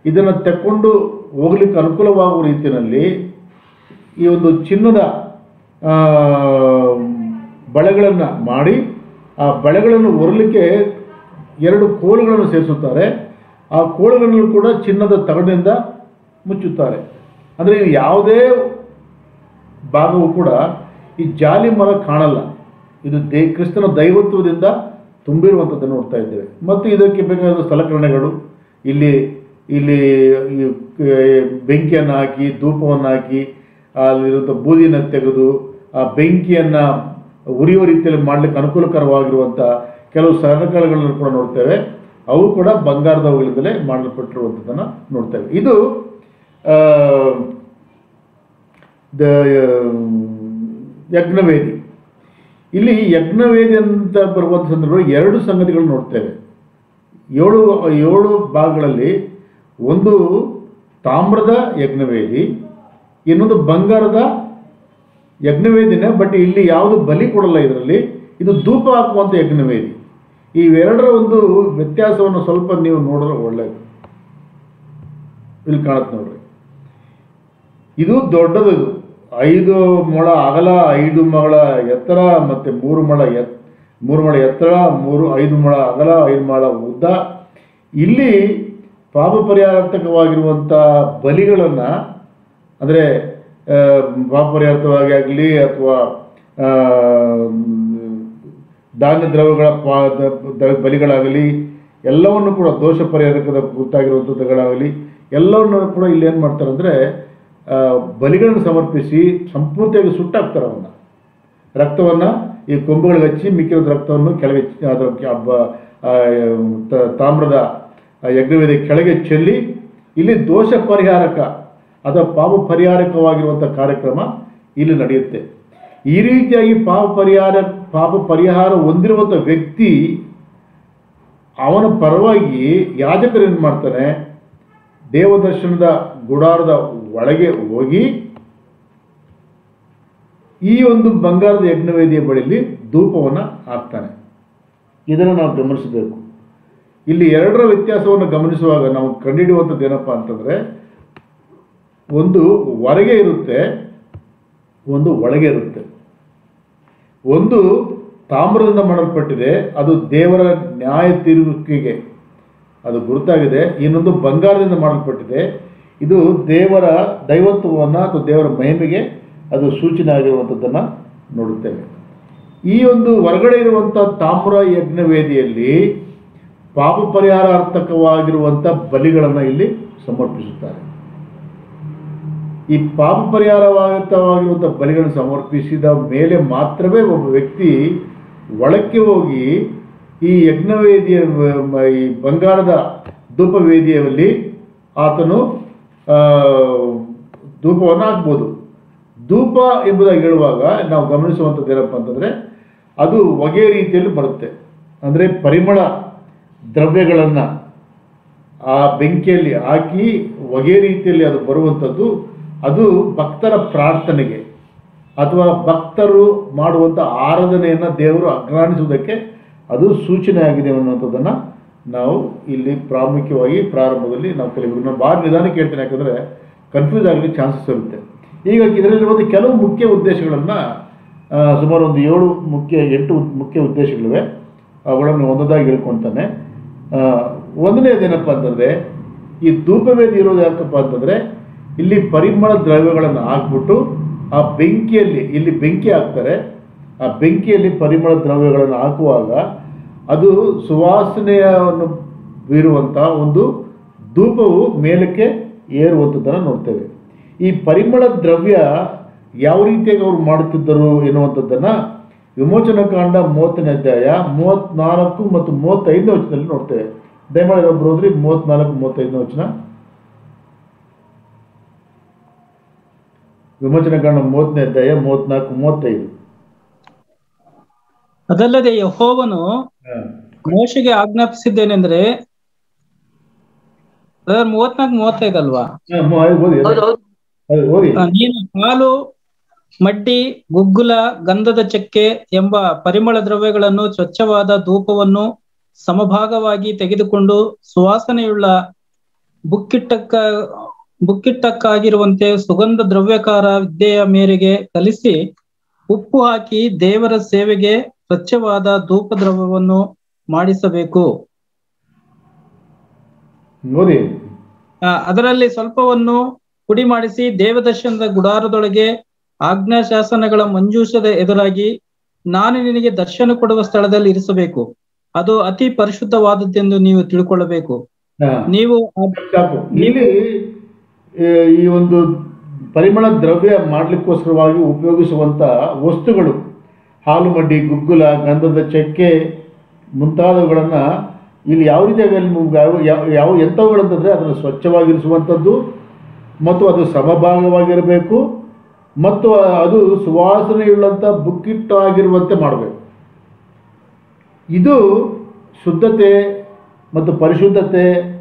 ಇದನ್ನು ತೆಕ್ಕೊಂಡು ಹೋಗ್ಲಿಕ್ಕೆ ಅನುಕೂಲವಾಗುವ ರೀತಿಯಲ್ಲಿ ಈ ಒಂದು ಚಿನ್ನದ ಬಳೆಗಳನ್ನು ಮಾಡಿ, ಆ ಬಳೆಗಳನ್ನು ಹೊರಲಿಕ್ಕೆ ಎರಡು ಕೋಲುಗಳನ್ನು ಸೇರಿಸುತ್ತಾರೆ. ಆ ಕೋಲುಗಳನ್ನು ಕೂಡ ಚಿನ್ನದ ತಗಡಿನಿಂದ ಮುಚ್ಚುತ್ತಾರೆ. ಅಂದರೆ ಯಾವುದೇ ಭಾಗವು ಕೂಡ ಈ ಜಾಲಿ ಮರ ಕಾಣಲ್ಲ. ಇದು ದೇ, ಕ್ರಿಸ್ತನ ದೈವತ್ವದಿಂದ ತುಂಬಿರುವಂಥದ್ದನ್ನು ನೋಡ್ತಾ ಇದ್ದೇವೆ. ಮತ್ತು ಇದಕ್ಕೆ ಬೇಕಾದ ಸಲಕರಣೆಗಳು, ಇಲ್ಲಿ ಇಲ್ಲಿ ಬೆಂಕಿಯನ್ನು ಹಾಕಿ, ಧೂಪವನ್ನು ಹಾಕಿ, ಅಲ್ಲಿರುವಂಥ ಬೂದಿನ ತೆಗೆದು, ಆ ಬೆಂಕಿಯನ್ನು ಉರಿಯುವ ರೀತಿಯಲ್ಲಿ ಮಾಡಲಿಕ್ಕೆ ಅನುಕೂಲಕರವಾಗಿರುವಂಥ ಕೆಲವು ಸಲಕರಣೆಗಳನ್ನು ಕೂಡ ನೋಡ್ತೇವೆ. ಅವು ಕೂಡ ಬಂಗಾರದ ಬಂಗಾರದವುಗಳಿಂದಲೇ ಮಾಡಲ್ಪಟ್ಟಿರುವಂಥದ್ದನ್ನು ನೋಡ್ತೇವೆ. ಇದು ದ, ಯಜ್ಞವೇದಿ. ಇಲ್ಲಿ ಯಜ್ಞವೇದಿ ಅಂತ ಬರುವಂಥ ಸಂದರ್ಭದಲ್ಲಿ ಎರಡು ಸಂಗತಿಗಳು ನೋಡ್ತೇವೆ. ಏಳು ಏಳು ಭಾಗಗಳಲ್ಲಿ ಒಂದು ತಾಮ್ರದ ಯಜ್ಞವೇದಿ, ಇನ್ನೊಂದು ಬಂಗಾರದ ಯಜ್ಞವೇದಿನೇ, ಬಟ್ ಇಲ್ಲಿ ಯಾವುದು ಬಲಿ ಕೊಡಲ್ಲ ಇದರಲ್ಲಿ. ಇದು ಧೂಪ ಹಾಕುವಂಥ ಯಜ್ಞವೇದಿ. ಇವೆರಡರ ಒಂದು ವ್ಯತ್ಯಾಸವನ್ನು ಸ್ವಲ್ಪ ನೀವು ನೋಡಿದ್ರೆ ಒಳ್ಳೆಯದು ಇಲ್ಲಿ ಕಾಣುತ್ತೆ ನೋಡ್ರಿ. ಇದು ದೊಡ್ಡದು ಐದು ಮೊಳ ಅಗಲ, ಐದು ಮಗಳ ಎತ್ತರ, ಮತ್ತೆ ಮೂರು ಮೊಳ ಎತ್, ಮೂರು ಮೊಳ ಎತ್ತರ, ಮೂರು, ಐದು ಮೊಳ ಅಗಲ, ಐದು ಮೊಳ ಉದ್ದ. ಇಲ್ಲಿ ಪಾಪ ಪರಿಹಾರಾರ್ಥಕವಾಗಿರುವಂಥ ಬಲಿಗಳನ್ನು, ಅಂದರೆ ಪಾಪ ಪರಿಹಾರ್ಥವಾಗಿ ಆಗಲಿ ಅಥವಾ ಧಾನ್ಯ ದ್ರವ್ಯಗಳ ಪಾ ಬಲಿಗಳಾಗಲಿ, ಎಲ್ಲವನ್ನು ಕೂಡ ದೋಷ ಪರಿಹಾರಕದ ಕುರಿತಾಗಿರುವಂಥದ್ದುಗಳಾಗಲಿ ಎಲ್ಲವನ್ನು ಕೂಡ ಇಲ್ಲಿ ಏನು ಮಾಡ್ತಾರೆ ಅಂದರೆ ಬಲಿಗಳನ್ನು ಸಮರ್ಪಿಸಿ ಸಂಪೂರ್ಣವಾಗಿ ಸುಟ್ಟಾಕ್ತಾರೆ ಅವನ್ನ. ರಕ್ತವನ್ನು ಈ ಕೊಂಬುಗಳಿಗೆ ಹಚ್ಚಿ ಮಿಕ್ಕಿರೋದು ರಕ್ತವನ್ನು ಕೆಳಗೆ ಅದರ ತಾಮ್ರದ ಯಜ್ಞವೇದಿ ಕೆಳಗೆ ಚೆಲ್ಲಿ, ಇಲ್ಲಿ ದೋಷ ಪರಿಹಾರಕ, ಅಥವಾ ಪಾಪ ಪರಿಹಾರಕವಾಗಿರುವಂಥ ಕಾರ್ಯಕ್ರಮ ಇಲ್ಲಿ ನಡೆಯುತ್ತೆ. ಈ ರೀತಿಯಾಗಿ ಪಾಪ ಪರಿಹಾರ ಪಾಪ ಪರಿಹಾರ ಹೊಂದಿರುವಂಥ ವ್ಯಕ್ತಿ ಅವನ ಪರವಾಗಿ ಯಾಜಕರು ಏನು ಮಾಡ್ತಾನೆ? ದೇವದರ್ಶನದ ಗುಡಾರದ ಒಳಗೆ ಹೋಗಿ ಈ ಒಂದು ಬಂಗಾರದ ಯಜ್ಞವೇದಿಯ ಬಳಿಯಲ್ಲಿ ಧೂಪವನ್ನು ಹಾಕ್ತಾನೆ. ಇದನ್ನು ನಾವು ಗಮನಿಸಬೇಕು. ಇಲ್ಲಿ ಎರಡರ ವ್ಯತ್ಯಾಸವನ್ನು ಗಮನಿಸುವಾಗ ನಾವು ಕಂಡುಹಿಡಿಯುವಂಥದ್ದು ಏನಪ್ಪ ಅಂತಂದರೆ, ಒಂದು ಹೊರಗೆ ಇರುತ್ತೆ, ಒಂದು ಒಳಗೆ ಇರುತ್ತೆ. ಒಂದು ತಾಮ್ರದಿಂದ ಮಾಡಲ್ಪಟ್ಟಿದೆ, ಅದು ದೇವರ ನ್ಯಾಯ ತೀರ್ವಿಕೆಗೆ ಅದು ಗುರುತಾಗಿದೆ. ಇನ್ನೊಂದು ಬಂಗಾರದಿಂದ ಮಾಡಲ್ಪಟ್ಟಿದೆ. ಇದು ದೇವರ ದೈವತ್ವವನ್ನು ಅಥವಾ ದೇವರ ಮಹಿಮೆಗೆ ಅದು ಸೂಚನೆ ಆಗಿರುವಂಥದ್ದನ್ನು ನೋಡುತ್ತೇವೆ. ಈ ಒಂದು ಹೊರಗಡೆ ಇರುವಂಥ ತಾಮ್ರ ಯಜ್ಞವೇದಿಯಲ್ಲಿ ಪಾಪ ಪರಿಹಾರಾರ್ಥಕವಾಗಿರುವಂಥ ಬಲಿಗಳನ್ನು ಇಲ್ಲಿ ಸಮರ್ಪಿಸುತ್ತಾರೆ. ಈ ಪಾಪ ಪರಿಹಾರವಾಗಿರುವಂಥ ಬಲಿಗಳನ್ನು ಸಮರ್ಪಿಸಿದ ಮೇಲೆ ಮಾತ್ರವೇ ಒಬ್ಬ ವ್ಯಕ್ತಿ ಒಳಕ್ಕೆ ಹೋಗಿ ಈ ಯಜ್ಞವೇದಿಯ, ಈ ಬಂಗಾರದ ಧೂಪವೇದಿಯಲ್ಲಿ ಆತನು ಧೂಪವನ್ನು ಹಾಕ್ಬೋದು ಧೂಪ ಎಂಬುದಾಗಿ ಹೇಳುವಾಗ ನಾವು ಗಮನಿಸುವಂಥದ್ದು ಏನಪ್ಪ ಅಂತಂದರೆ ಅದು ಹೊಗೆ ರೀತಿಯಲ್ಲಿ ಬರುತ್ತೆ. ಅಂದರೆ ಪರಿಮಳ ದ್ರವ್ಯಗಳನ್ನು ಆ ಬೆಂಕಿಯಲ್ಲಿ ಹಾಕಿ ಹೊಗೆ ರೀತಿಯಲ್ಲಿ ಅದು ಬರುವಂಥದ್ದು ಅದು ಭಕ್ತರ ಪ್ರಾರ್ಥನೆಗೆ ಅಥವಾ ಭಕ್ತರು ಮಾಡುವಂಥ ಆರಾಧನೆಯನ್ನು ದೇವರು ಅಗ್ರಾಣಿಸುವುದಕ್ಕೆ ಅದು ಸೂಚನೆ ಆಗಿದೆ ಅನ್ನುವಂಥದ್ದನ್ನು ನಾವು ಇಲ್ಲಿ ಪ್ರಾಮುಖ್ಯವಾಗಿ ಪ್ರಾರಂಭದಲ್ಲಿ ನಾವು ಕಲಿಬೇಕು. ನಾನು ಭಾಳ ನಿಧಾನಕ್ಕೆ ಹೇಳ್ತೇನೆ ಯಾಕಂದರೆ ಕನ್ಫ್ಯೂಸ್ ಆಗಲಿಕ್ಕೆ ಚಾನ್ಸಸ್ ಇರುತ್ತೆ. ಈಗ ಇದರಲ್ಲಿ ಒಂದು ಕೆಲವು ಮುಖ್ಯ ಉದ್ದೇಶಗಳನ್ನು ಸುಮಾರು ಒಂದು ಏಳು ಮುಖ್ಯ, ಎಂಟು ಮುಖ್ಯ ಉದ್ದೇಶಗಳಿವೆ. ಅವುಗಳನ್ನು ಒಂದೊಂದಾಗಿ ಹೇಳ್ಕೊತಾನೆ. ಒಂದನೇದೇನಪ್ಪ ಅಂತಂದರೆ, ಈ ಧೂಪವೇದಿ ಇರೋದು ಯಾಕಪ್ಪ ಅಂತಂದರೆ ಇಲ್ಲಿ ಪರಿಮಳ ದ್ರವ್ಯಗಳನ್ನು ಹಾಕ್ಬಿಟ್ಟು ಆ ಬೆಂಕಿಯಲ್ಲಿ, ಇಲ್ಲಿ ಬೆಂಕಿ ಹಾಕ್ತಾರೆ. ಆ ಬೆಂಕಿಯಲ್ಲಿ ಪರಿಮಳ ದ್ರವ್ಯಗಳನ್ನು ಹಾಕುವಾಗ ಅದು ಸುವಾಸನೆಯನ್ನು ಬೀರುವಂತಹ ಒಂದು ಧೂಪವು ಮೇಲಕ್ಕೆ ಏರುವಂಥದ್ದನ್ನು ನೋಡ್ತೇವೆ. ಈ ಪರಿಮಳ ದ್ರವ್ಯ ಯಾವ ರೀತಿಯಾಗಿ ಅವರು ಮಾಡುತ್ತಿದ್ದರು ಎನ್ನುವಂಥದ್ದನ್ನು ವಿಮೋಚನಕಾಂಡ ಮೂವತ್ತನೇ ಅಧ್ಯಾಯ ಮೂವತ್ನಾಲ್ಕು ಮತ್ತು ಮೂವತ್ತೈದನೇ ವಚನದಲ್ಲಿ ನೋಡ್ತೇವೆ. ದಯಮಾಡಿ ಒಬ್ಬರು ಹೋದ್ರಿ ಮೂವತ್ನಾಲ್ಕು, ಮೂವತ್ತೈದನೇ ವಚನ. ವಿಮೋಚನ ಕಾಂಡ ಮೂವತ್ತನೇ ಅಧ್ಯಾಯ ಮೂವತ್ನಾಲ್ಕು ಮೂವತ್ತೈದು. ಅದಲ್ಲದೆ ಯಹೋವನು ಮೋಶೆಗೆ ಆಜ್ಞಾಪಿಸಿದ್ದೇನೆಂದ್ರೆ ಮೂವತ್ನಾಲ್ಕು ಮೂವತ್ತೈದು ಅಲ್ವಾ? ನೀನು ಹಾಲು ಮಟ್ಟಿ ಗುಗ್ಗುಲ ಗಂಧದ ಚಕ್ಕೆ ಎಂಬ ಪರಿಮಳ ದ್ರವ್ಯಗಳನ್ನು ಸ್ವಚ್ಛವಾದ ಧೂಪವನ್ನು ಸಮಭಾಗವಾಗಿ ತೆಗೆದುಕೊಂಡು ಸುವಾಸನೆಯುಳ್ಳ ಬುಕ್ಕಿಟ್ಟಕ್ಕ ಬುಕ್ಕಿಟ್ಟಕ್ಕಾಗಿರುವಂತೆ ಸುಗಂಧ ದ್ರವ್ಯಕಾರ ವಿದ್ಯೆಯ ಮೇರೆಗೆ ಕಲಿಸಿ ಉಪ್ಪು ಹಾಕಿ ದೇವರ ಸೇವೆಗೆ ಸ್ವಚ್ಛವಾದ ಧೂಪ ದ್ರವ್ಯವನ್ನು ಮಾಡಿಸಬೇಕು ಅದರಲ್ಲಿ ಸ್ವಲ್ಪವನ್ನು ಪುಡಿ ಮಾಡಿಸಿ ದೇವದರ್ಶನದ ಗುಡಾರದೊಳಗೆ ಆಜ್ಞಾ ಶಾಸನಗಳ ಮಂಜೂಷದ ಎದುರಾಗಿ ನಾನು ನಿನಗೆ ದರ್ಶನ ಕೊಡುವ ಸ್ಥಳದಲ್ಲಿ ಇರಿಸಬೇಕು. ಅದು ಅತಿ ಪರಿಶುದ್ಧವಾದದ್ದೆಂದು ನೀವು ತಿಳ್ಕೊಳ್ಳಬೇಕು. ನೀವು ಈ ಒಂದು ಪರಿಮಳ ದ್ರವ್ಯ ಮಾಡಲಿಕ್ಕೋಸ್ಕರವಾಗಿ ಉಪಯೋಗಿಸುವಂಥ ವಸ್ತುಗಳು, ಹಾಲು ಮಡ್ಡಿ, ಗುಗ್ಗುಲ, ಗಂಧದ ಚಕ್ಕೆ ಮುಂತಾದವುಗಳನ್ನು ಇಲ್ಲಿ ಯಾವ ರೀತಿಯಾಗಿ ಯಾವ- ಯಾವ ಎಂಥವುಗಳಂತಂದರೆ ಅದನ್ನು ಸ್ವಚ್ಛವಾಗಿರಿಸುವಂಥದ್ದು ಮತ್ತು ಅದು ಸಮಭಾಗವಾಗಿರಬೇಕು ಮತ್ತು ಅದು ಸುವಾಸನೆಯುಳ್ಳಂಥ ಬುಕ್ಕಿಟ್ಟಾಗಿರುವಂತೆ ಮಾಡಬೇಕು. ಇದು ಶುದ್ಧತೆ ಮತ್ತು ಪರಿಶುದ್ಧತೆ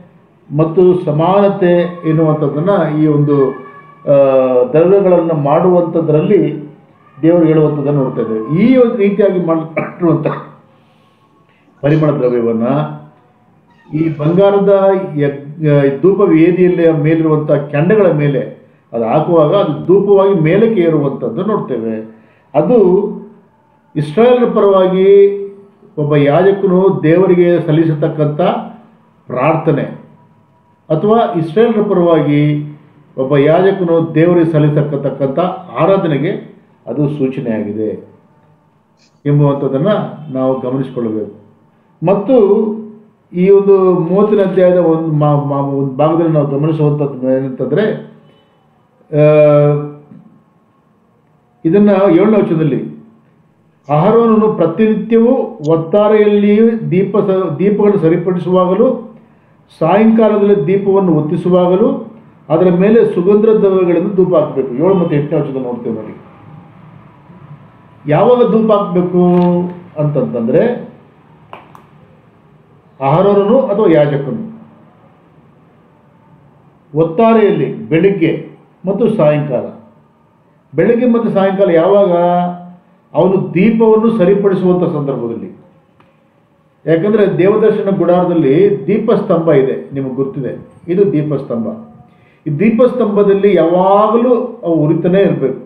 ಮತ್ತು ಸಮಾನತೆ ಎನ್ನುವಂಥದ್ದನ್ನು ಈ ಒಂದು ದ್ರವ್ಯಗಳನ್ನು ಮಾಡುವಂಥದ್ರಲ್ಲಿ ದೇವರು ಹೇಳುವಂಥದ್ದನ್ನು ನೋಡ್ತಾ ಇದ್ದೇವೆ ಈ ಒಂದು ರೀತಿಯಾಗಿ ಮಾಡಿರುವಂಥ ಪರಿಮಳ ದ್ರವ್ಯವನ್ನು ಈ ಬಂಗಾರದ ಧೂಪ ವೇದಿಯಲ್ಲಿ ಮೇಲಿರುವಂಥ ಕೆಂಡಗಳ ಮೇಲೆ ಅದು ಹಾಕುವಾಗ ಅದು ಧೂಪವಾಗಿ ಮೇಲಕ್ಕೆ ಏರುವಂಥದ್ದು ನೋಡ್ತೇವೆ ಅದು ಇಸ್ರಾಯೇಲ್ ಪರವಾಗಿ ಒಬ್ಬ ಯಾಜಕನು ದೇವರಿಗೆ ಸಲ್ಲಿಸತಕ್ಕಂಥ ಪ್ರಾರ್ಥನೆ. ಅಥವಾ ಇಸ್ರೇಲ್ರ ಪರವಾಗಿ ಒಬ್ಬ ಯಾಜಕನು ದೇವರಿಗೆ ಸಲ್ಲಿಸತಕ್ಕಂಥ ಆರಾಧನೆಗೆ ಅದು ಸೂಚನೆಯಾಗಿದೆ ಎಂಬುವಂಥದ್ದನ್ನು ನಾವು ಗಮನಿಸಿಕೊಳ್ಳಬೇಕು. ಮತ್ತು ಈ ಒಂದು ಮೂವತ್ತನೇ ಅಧ್ಯಾಯದ ಒಂದು ಮಾ ಒಂದು ಭಾಗದಲ್ಲಿ ನಾವು ಗಮನಿಸುವಂಥದ್ದು ಏನಂತಂದರೆ ಇದನ್ನು ಏಳನೇ ವಚನದಲ್ಲಿ, ಆಹಾರವನ್ನು ಪ್ರತಿನಿತ್ಯವೂ ಒತ್ತಾರೆಯಲ್ಲಿ ದೀಪ ಸ, ದೀಪಗಳನ್ನು ಸರಿಪಡಿಸುವಾಗಲೂ ಸಾಯಂಕಾಲದಲ್ಲಿ ದೀಪವನ್ನು ಹೊತ್ತಿಸುವಾಗಲೂ ಅದರ ಮೇಲೆ ಸುಗಂಧ ದ್ರವ್ಯಗಳನ್ನು ಧೂಪ ಹಾಕಬೇಕು. ಏಳು ಮತ್ತು ಎಂಟನೇ ವರ್ಷದ ನೋಡ್ತೇವೆ ನೋಡಿ. ಯಾವಾಗ ಧೂಪ ಹಾಕಬೇಕು ಅಂತಂತಂದರೆ ಆಹಾರನು ಅಥವಾ ಯಾಜಕನು? ಒತ್ತಾರೆಯಲ್ಲಿ ಬೆಳಿಗ್ಗೆ ಮತ್ತು ಸಾಯಂಕಾಲ. ಬೆಳಿಗ್ಗೆ ಮತ್ತು ಸಾಯಂಕಾಲ ಯಾವಾಗ? ಅವನು ದೀಪವನ್ನು ಸರಿಪಡಿಸುವಂಥ ಸಂದರ್ಭದಲ್ಲಿ. ಯಾಕಂದರೆ ದೇವದರ್ಶನ ಗುಡಾರದಲ್ಲಿ ದೀಪಸ್ತಂಭ ಇದೆ, ನಿಮಗೆ ಗೊತ್ತಿದೆ. ಇದು ದೀಪಸ್ತಂಭ. ಈ ದೀಪಸ್ತಂಭದಲ್ಲಿ ಯಾವಾಗಲೂ ಅವು ಉರಿತಾನೆ ಇರಬೇಕು.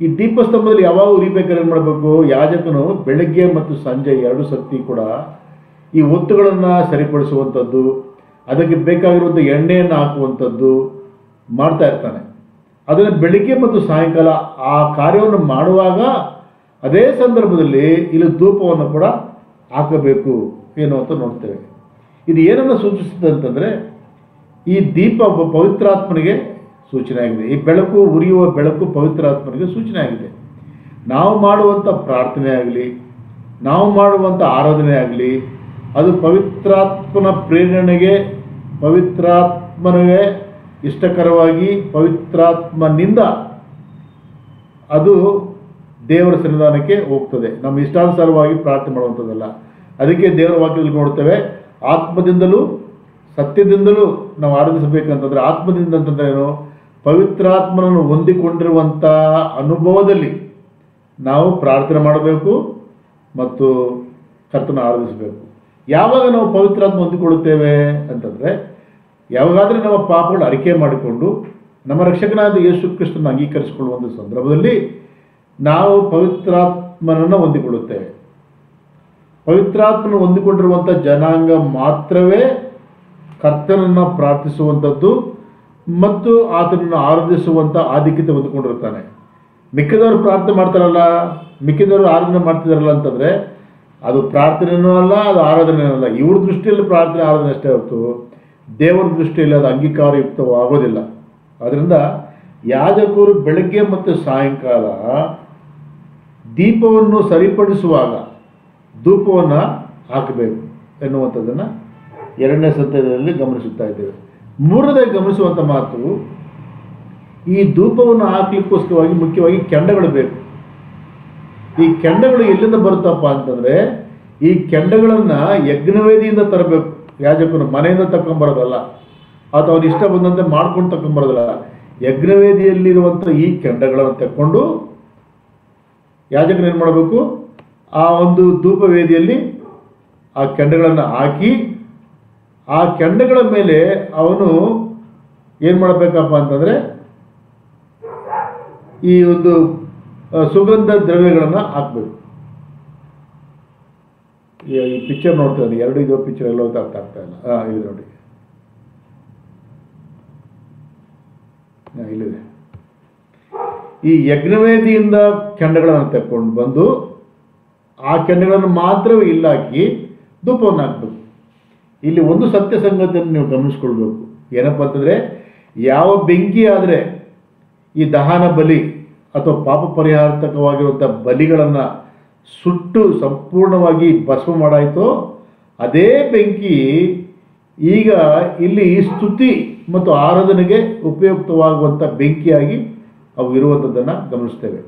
ಈ ದೀಪಸ್ತಂಭದಲ್ಲಿ ಯಾವಾಗ ಉರಿಬೇಕಾದ್ರೆ ಏನು ಮಾಡಬೇಕು? ಯಾಜಕನು ಬೆಳಗ್ಗೆ ಮತ್ತು ಸಂಜೆ ಎರಡು ಸತಿ ಕೂಡ ಈ ಒತ್ತುಗಳನ್ನು ಸರಿಪಡಿಸುವಂಥದ್ದು, ಅದಕ್ಕೆ ಬೇಕಾಗಿರುವಂಥ ಎಣ್ಣೆಯನ್ನು ಹಾಕುವಂಥದ್ದು ಮಾಡ್ತಾ ಇರ್ತಾನೆ. ಅದನ್ನು ಬೆಳಿಗ್ಗೆ ಮತ್ತು ಸಾಯಂಕಾಲ ಆ ಕಾರ್ಯವನ್ನು ಮಾಡುವಾಗ ಅದೇ ಸಂದರ್ಭದಲ್ಲಿ ಇಲ್ಲಿ ಧೂಪವನ್ನು ಕೂಡ ಹಾಕಬೇಕು, ಏನು ಅಂತ ನೋಡ್ತೇವೆ. ಇದು ಏನನ್ನು ಸೂಚಿಸುತ್ತದೆ ಅಂತಂದರೆ, ಈ ದೀಪ ಪವಿತ್ರಾತ್ಮನಿಗೆ ಸೂಚನೆ ಆಗಿದೆ. ಈ ಬೆಳಕು ಉರಿಯುವ ಬೆಳಕು ಪವಿತ್ರಾತ್ಮನಿಗೆ ಸೂಚನೆ ಆಗಿದೆ. ನಾವು ಮಾಡುವಂಥ ಪ್ರಾರ್ಥನೆ ಆಗಲಿ, ನಾವು ಮಾಡುವಂಥ ಆರಾಧನೆ ಆಗಲಿ, ಅದು ಪವಿತ್ರಾತ್ಮನ ಪ್ರೇರಣೆಗೆ, ಪವಿತ್ರಾತ್ಮನಿಗೆ ಇಷ್ಟಕರವಾಗಿ ಪವಿತ್ರಾತ್ಮನಿಂದ ಅದು ದೇವರ ಸನ್ನಿಧಾನಕ್ಕೆ ಹೋಗ್ತದೆ. ನಮ್ಮ ಇಷ್ಟಾನುಸಾರವಾಗಿ ಪ್ರಾರ್ಥನೆ ಮಾಡುವಂಥದ್ದಲ್ಲ. ಅದಕ್ಕೆ ದೇವರ ವಾಕ್ಯದಲ್ಲಿ ನೋಡ್ತೇವೆ, ಆತ್ಮದಿಂದಲೂ ಸತ್ಯದಿಂದಲೂ ನಾವು ಆರಾಧಿಸಬೇಕಂತಂದರೆ ಆತ್ಮದಿಂದ ಅಂತಂದ್ರೆ ಏನು? ಪವಿತ್ರಾತ್ಮನನ್ನು ಹೊಂದಿಕೊಂಡಿರುವಂಥ ಅನುಭವದಲ್ಲಿ ನಾವು ಪ್ರಾರ್ಥನೆ ಮಾಡಬೇಕು ಮತ್ತು ಕರ್ತನ ಆರಾಧಿಸಬೇಕು. ಯಾವಾಗ ನಾವು ಪವಿತ್ರಾತ್ಮ ಹೊಂದಿಕೊಳ್ಳುತ್ತೇವೆ ಅಂತಂದರೆ, ಯಾವಾಗಾದರೆ ನಮ್ಮ ಪಾಪಗಳು ಅರಿಕೆ ಮಾಡಿಕೊಂಡು ನಮ್ಮ ರಕ್ಷಕನಾದ ಯೇಸು ಕೃಷ್ಣನ ಅಂಗೀಕರಿಸಿಕೊಳ್ಳುವಂಥ ಸಂದರ್ಭದಲ್ಲಿ ನಾವು ಪವಿತ್ರಾತ್ಮನನ್ನು ಹೊಂದಿಕೊಳ್ಳುತ್ತೇವೆ. ಪವಿತ್ರಾತ್ಮನ ಹೊಂದಿಕೊಂಡಿರುವಂಥ ಜನಾಂಗ ಮಾತ್ರವೇ ಕರ್ತನನ್ನು ಪ್ರಾರ್ಥಿಸುವಂಥದ್ದು ಮತ್ತು ಆತನನ್ನು ಆರಾಧಿಸುವಂಥ ಆಧಿಕ್ಯತೆ ಹೊಂದಿಕೊಂಡಿರ್ತಾನೆ ಮಿಕ್ಕಿದವರು ಪ್ರಾರ್ಥನೆ ಮಾಡ್ತಾರಲ್ಲ, ಮಿಕ್ಕಿದವರು ಆರಾಧನೆ ಮಾಡ್ತಿದಾರಲ್ಲ ಅಂತಂದರೆ ಅದು ಪ್ರಾರ್ಥನೆಯೂ ಅಲ್ಲ, ಅದು ಆರಾಧನೆಯೂ ಅಲ್ಲ. ಇವ್ರ ದೃಷ್ಟಿಯಲ್ಲಿ ಪ್ರಾರ್ಥನೆ, ಆರಾಧನೆ ಅಷ್ಟೇ ಹೊರತು ದೇವರ ದೃಷ್ಟಿಯಲ್ಲಿ ಅದು ಅಂಗೀಕಾರಯುಕ್ತವಾಗೋದಿಲ್ಲ. ಆದ್ದರಿಂದ ಯಾಜಕರು ಬೆಳಗ್ಗೆ ಮತ್ತು ಸಾಯಂಕಾಲ ದೀಪವನ್ನು ಸರಿಪಡಿಸುವಾಗ ಧೂಪವನ್ನು ಹಾಕಬೇಕು ಎನ್ನುವಂಥದ್ದನ್ನು ಎರಡನೇ ಸಂತದಲ್ಲಿ ಗಮನಿಸುತ್ತಾ ಇದ್ದೇವೆ. ಮೂರನೇ ಗಮನಿಸುವಂಥ ಮಾತು, ಈ ಧೂಪವನ್ನು ಹಾಕಲಿಕ್ಕೋಸ್ಕರವಾಗಿ ಮುಖ್ಯವಾಗಿ ಕೆಂಡಗಳು ಬೇಕು. ಈ ಕೆಂಡಗಳು ಎಲ್ಲಿಂದ ಬರುತ್ತಪ್ಪ ಅಂತಂದರೆ, ಈ ಕೆಂಡಗಳನ್ನು ಯಜ್ಞವೇದಿಯಿಂದ ತರಬೇಕು. ಯಾಜಕನು ಮನೆಯಿಂದ ತಗೊಂಬರೋದಲ್ಲ ಅಥವಾ ಅವನು ಇಷ್ಟ ಬಂದಂತೆ ಮಾಡ್ಕೊಂಡು ತಗೊಂಬರೋದಲ್ಲ ಯಜ್ಞವೇದಿಯಲ್ಲಿರುವಂಥ ಈ ಕೆಂಡಗಳನ್ನು ತಕ್ಕೊಂಡು ಯಾಜಕರು ಏನು ಮಾಡಬೇಕು? ಆ ಒಂದು ಧೂಪ ವೇದಿಯಲ್ಲಿ ಆ ಕೆಂಡಗಳನ್ನು ಹಾಕಿ, ಆ ಕೆಂಡಗಳ ಮೇಲೆ ಅವನು ಏನು ಮಾಡಬೇಕಪ್ಪ ಅಂತಂದರೆ ಈ ಒಂದು ಸುಗಂಧ ದ್ರವ್ಯಗಳನ್ನು ಹಾಕಬೇಕು. ಈ ಪಿಕ್ಚರ್ ನೋಡ್ತಾ ಇದ್ದೀನಿ. ಎರಡು ಇದು ಪಿಕ್ಚರ್ ಎಲ್ಲ ಅಂತ ಅರ್ಥ ಆಗ್ತಾ ಇಲ್ಲ. ಹಾಂ ಇದು ನೋಡಿ. ಇಲ್ಲಿದೆ. ಈ ಯಜ್ಞವೇದಿಯಿಂದ ಕೆಂಡಗಳನ್ನು ತಕ್ಕೊಂಡು ಬಂದು ಆ ಕೆಂಡಗಳನ್ನು ಮಾತ್ರವೇ ಇಲ್ಲಾಕಿ ಧೂಪವನ್ನು ಹಾಕ್ಬೇಕು. ಇಲ್ಲಿ ಒಂದು ಸತ್ಯ ಸಂಗತಿಯನ್ನು ನೀವು ಗಮನಿಸ್ಕೊಳ್ಬೇಕು. ಏನಪ್ಪ ಅಂತಂದರೆ, ಯಾವ ಬೆಂಕಿ ಆದರೆ ಈ ದಹನ ಬಲಿ ಅಥವಾ ಪಾಪ ಪರಿಹಾರತಕವಾಗಿರುವಂಥ ಬಲಿಗಳನ್ನು ಸುಟ್ಟು ಸಂಪೂರ್ಣವಾಗಿ ಭಸ್ಮ ಮಾಡಾಯಿತೋ, ಅದೇ ಬೆಂಕಿ ಈಗ ಇಲ್ಲಿ ಸ್ತುತಿ ಮತ್ತು ಆರಾಧನೆಗೆ ಉಪಯುಕ್ತವಾಗುವಂಥ ಬೆಂಕಿಯಾಗಿ ಅವು ಇರುವಂಥದ್ದನ್ನು ಗಮನಿಸ್ತೇವೆ.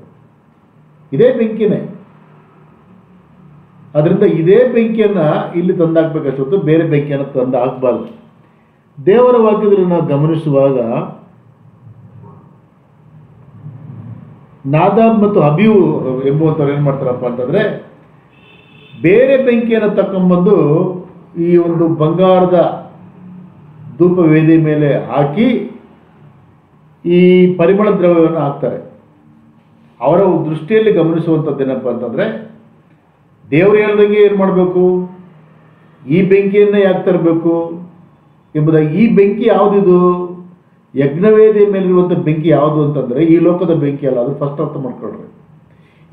ಇದೇ ಬೆಂಕಿನೇ. ಅದರಿಂದ ಇದೇ ಬೆಂಕಿಯನ್ನು ಇಲ್ಲಿ ತಂದಾಕ್ಬೇಕಷ್ಟೇ ಹೊರತು ಬೇರೆ ಬೆಂಕಿಯನ್ನು ತಂದು ಹಾಕಬಾರ್ದು ದೇವರ ವಾಕ್ಯದಲ್ಲಿ ನಾವು ಗಮನಿಸುವಾಗ ನಾದಾಬ್ ಮತ್ತು ಅಬಿಯು ಎಂಬುವಂಥವ್ರು ಏನು ಮಾಡ್ತಾರಪ್ಪ ಅಂತಂದರೆ ಬೇರೆ ಬೆಂಕಿಯನ್ನು ತಕೊಂಬಂದು ಈ ಒಂದು ಬಂಗಾರದ ಧೂಪ ವೇದಿ ಮೇಲೆ ಹಾಕಿ ಈ ಪರಿಮಳ ದ್ರವ್ಯವನ್ನು ಹಾಕ್ತಾರೆ. ಅವರ ದೃಷ್ಟಿಯಲ್ಲಿ ಗಮನಿಸುವಂಥದ್ದು ಏನಪ್ಪ ಅಂತಂದರೆ, ದೇವರು ಹೇಳ್ದಂಗೆ ಏನು ಮಾಡಬೇಕು? ಈ ಬೆಂಕಿಯನ್ನು ಯಾಕೆ ತರಬೇಕು? ಎಂಬುದಾಗಿ ಈ ಬೆಂಕಿ ಯಾವುದಿದು? ಯಜ್ಞವೇದಿಯ ಮೇಲಿರುವಂಥ ಬೆಂಕಿ ಯಾವುದು ಅಂತಂದರೆ, ಈ ಲೋಕದ ಬೆಂಕಿ ಅಲ್ಲ, ಅದು ಫಸ್ಟ್ ಅರ್ಥ ಮಾಡ್ಕೊಳ್ರಿ.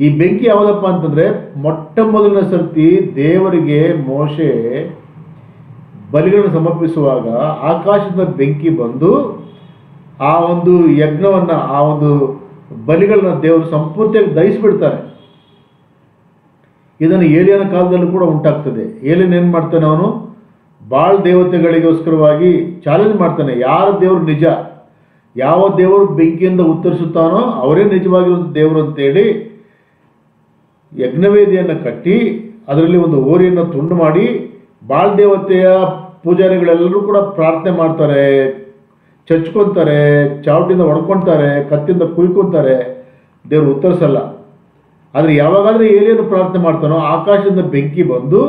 ಈ ಬೆಂಕಿ ಯಾವುದಪ್ಪ ಅಂತಂದರೆ, ಮೊಟ್ಟ ಮೊದಲನೇ ಸರ್ತಿ ದೇವರಿಗೆ ಮೋಶೆ ಬಲಿಗಳನ್ನು ಸಮರ್ಪಿಸುವಾಗ ಆಕಾಶದ ಬೆಂಕಿ ಬಂದು ಆ ಒಂದು ಯಜ್ಞವನ್ನು, ಆ ಒಂದು ಬಲಿಗಳನ್ನ ದೇವರು ಸಂಪೂರ್ತಿಯಾಗಿ ದಹಿಸಿಬಿಡ್ತಾರೆ. ಇದನ್ನು ಏಲಿಯನ ಕಾಲದಲ್ಲೂ ಕೂಡ ಉಂಟಾಗ್ತದೆ. ಏಲಿಯನ್ ಏನು ಮಾಡ್ತಾನೆ ಅವನು? ಬಾಳ್ ದೇವತೆಗಳಿಗೋಸ್ಕರವಾಗಿ ಚಾಲೆಂಜ್ ಮಾಡ್ತಾನೆ. ಯಾರ ದೇವರು ನಿಜ? ಯಾವ ದೇವರು ಬೆಂಕಿಯಿಂದ ಉತ್ತರಿಸುತ್ತಾನೋ ಅವರೇ ನಿಜವಾಗಿರುವಂಥ ದೇವರು ಅಂತೇಳಿ ಯಜ್ಞವೇದಿಯನ್ನು ಕಟ್ಟಿ, ಅದರಲ್ಲಿ ಒಂದು ಓರಿಯನ್ನು ತುಂಡು ಮಾಡಿ, ಬಾಳ್ ದೇವತೆಯ ಪೂಜಾರಿಗಳೆಲ್ಲರೂ ಕೂಡ ಪ್ರಾರ್ಥನೆ ಮಾಡ್ತಾರೆ. ಚಚ್ಕೊತಾರೆ ಚಾವಟಿಂದ ಹೊಡ್ಕೊತಾರೆ ಕತ್ತಿಂದ ಕುಯ್ಕೊತಾರೆ, ದೇವರು ಉತ್ತರಿಸಲ್ಲ. ಆದರೆ ಯಾವಾಗಾದ್ರೆ ಏನೇನು ಪ್ರಾರ್ಥನೆ ಮಾಡ್ತಾನೋ, ಆಕಾಶದಿಂದ ಬೆಂಕಿ ಬಂದು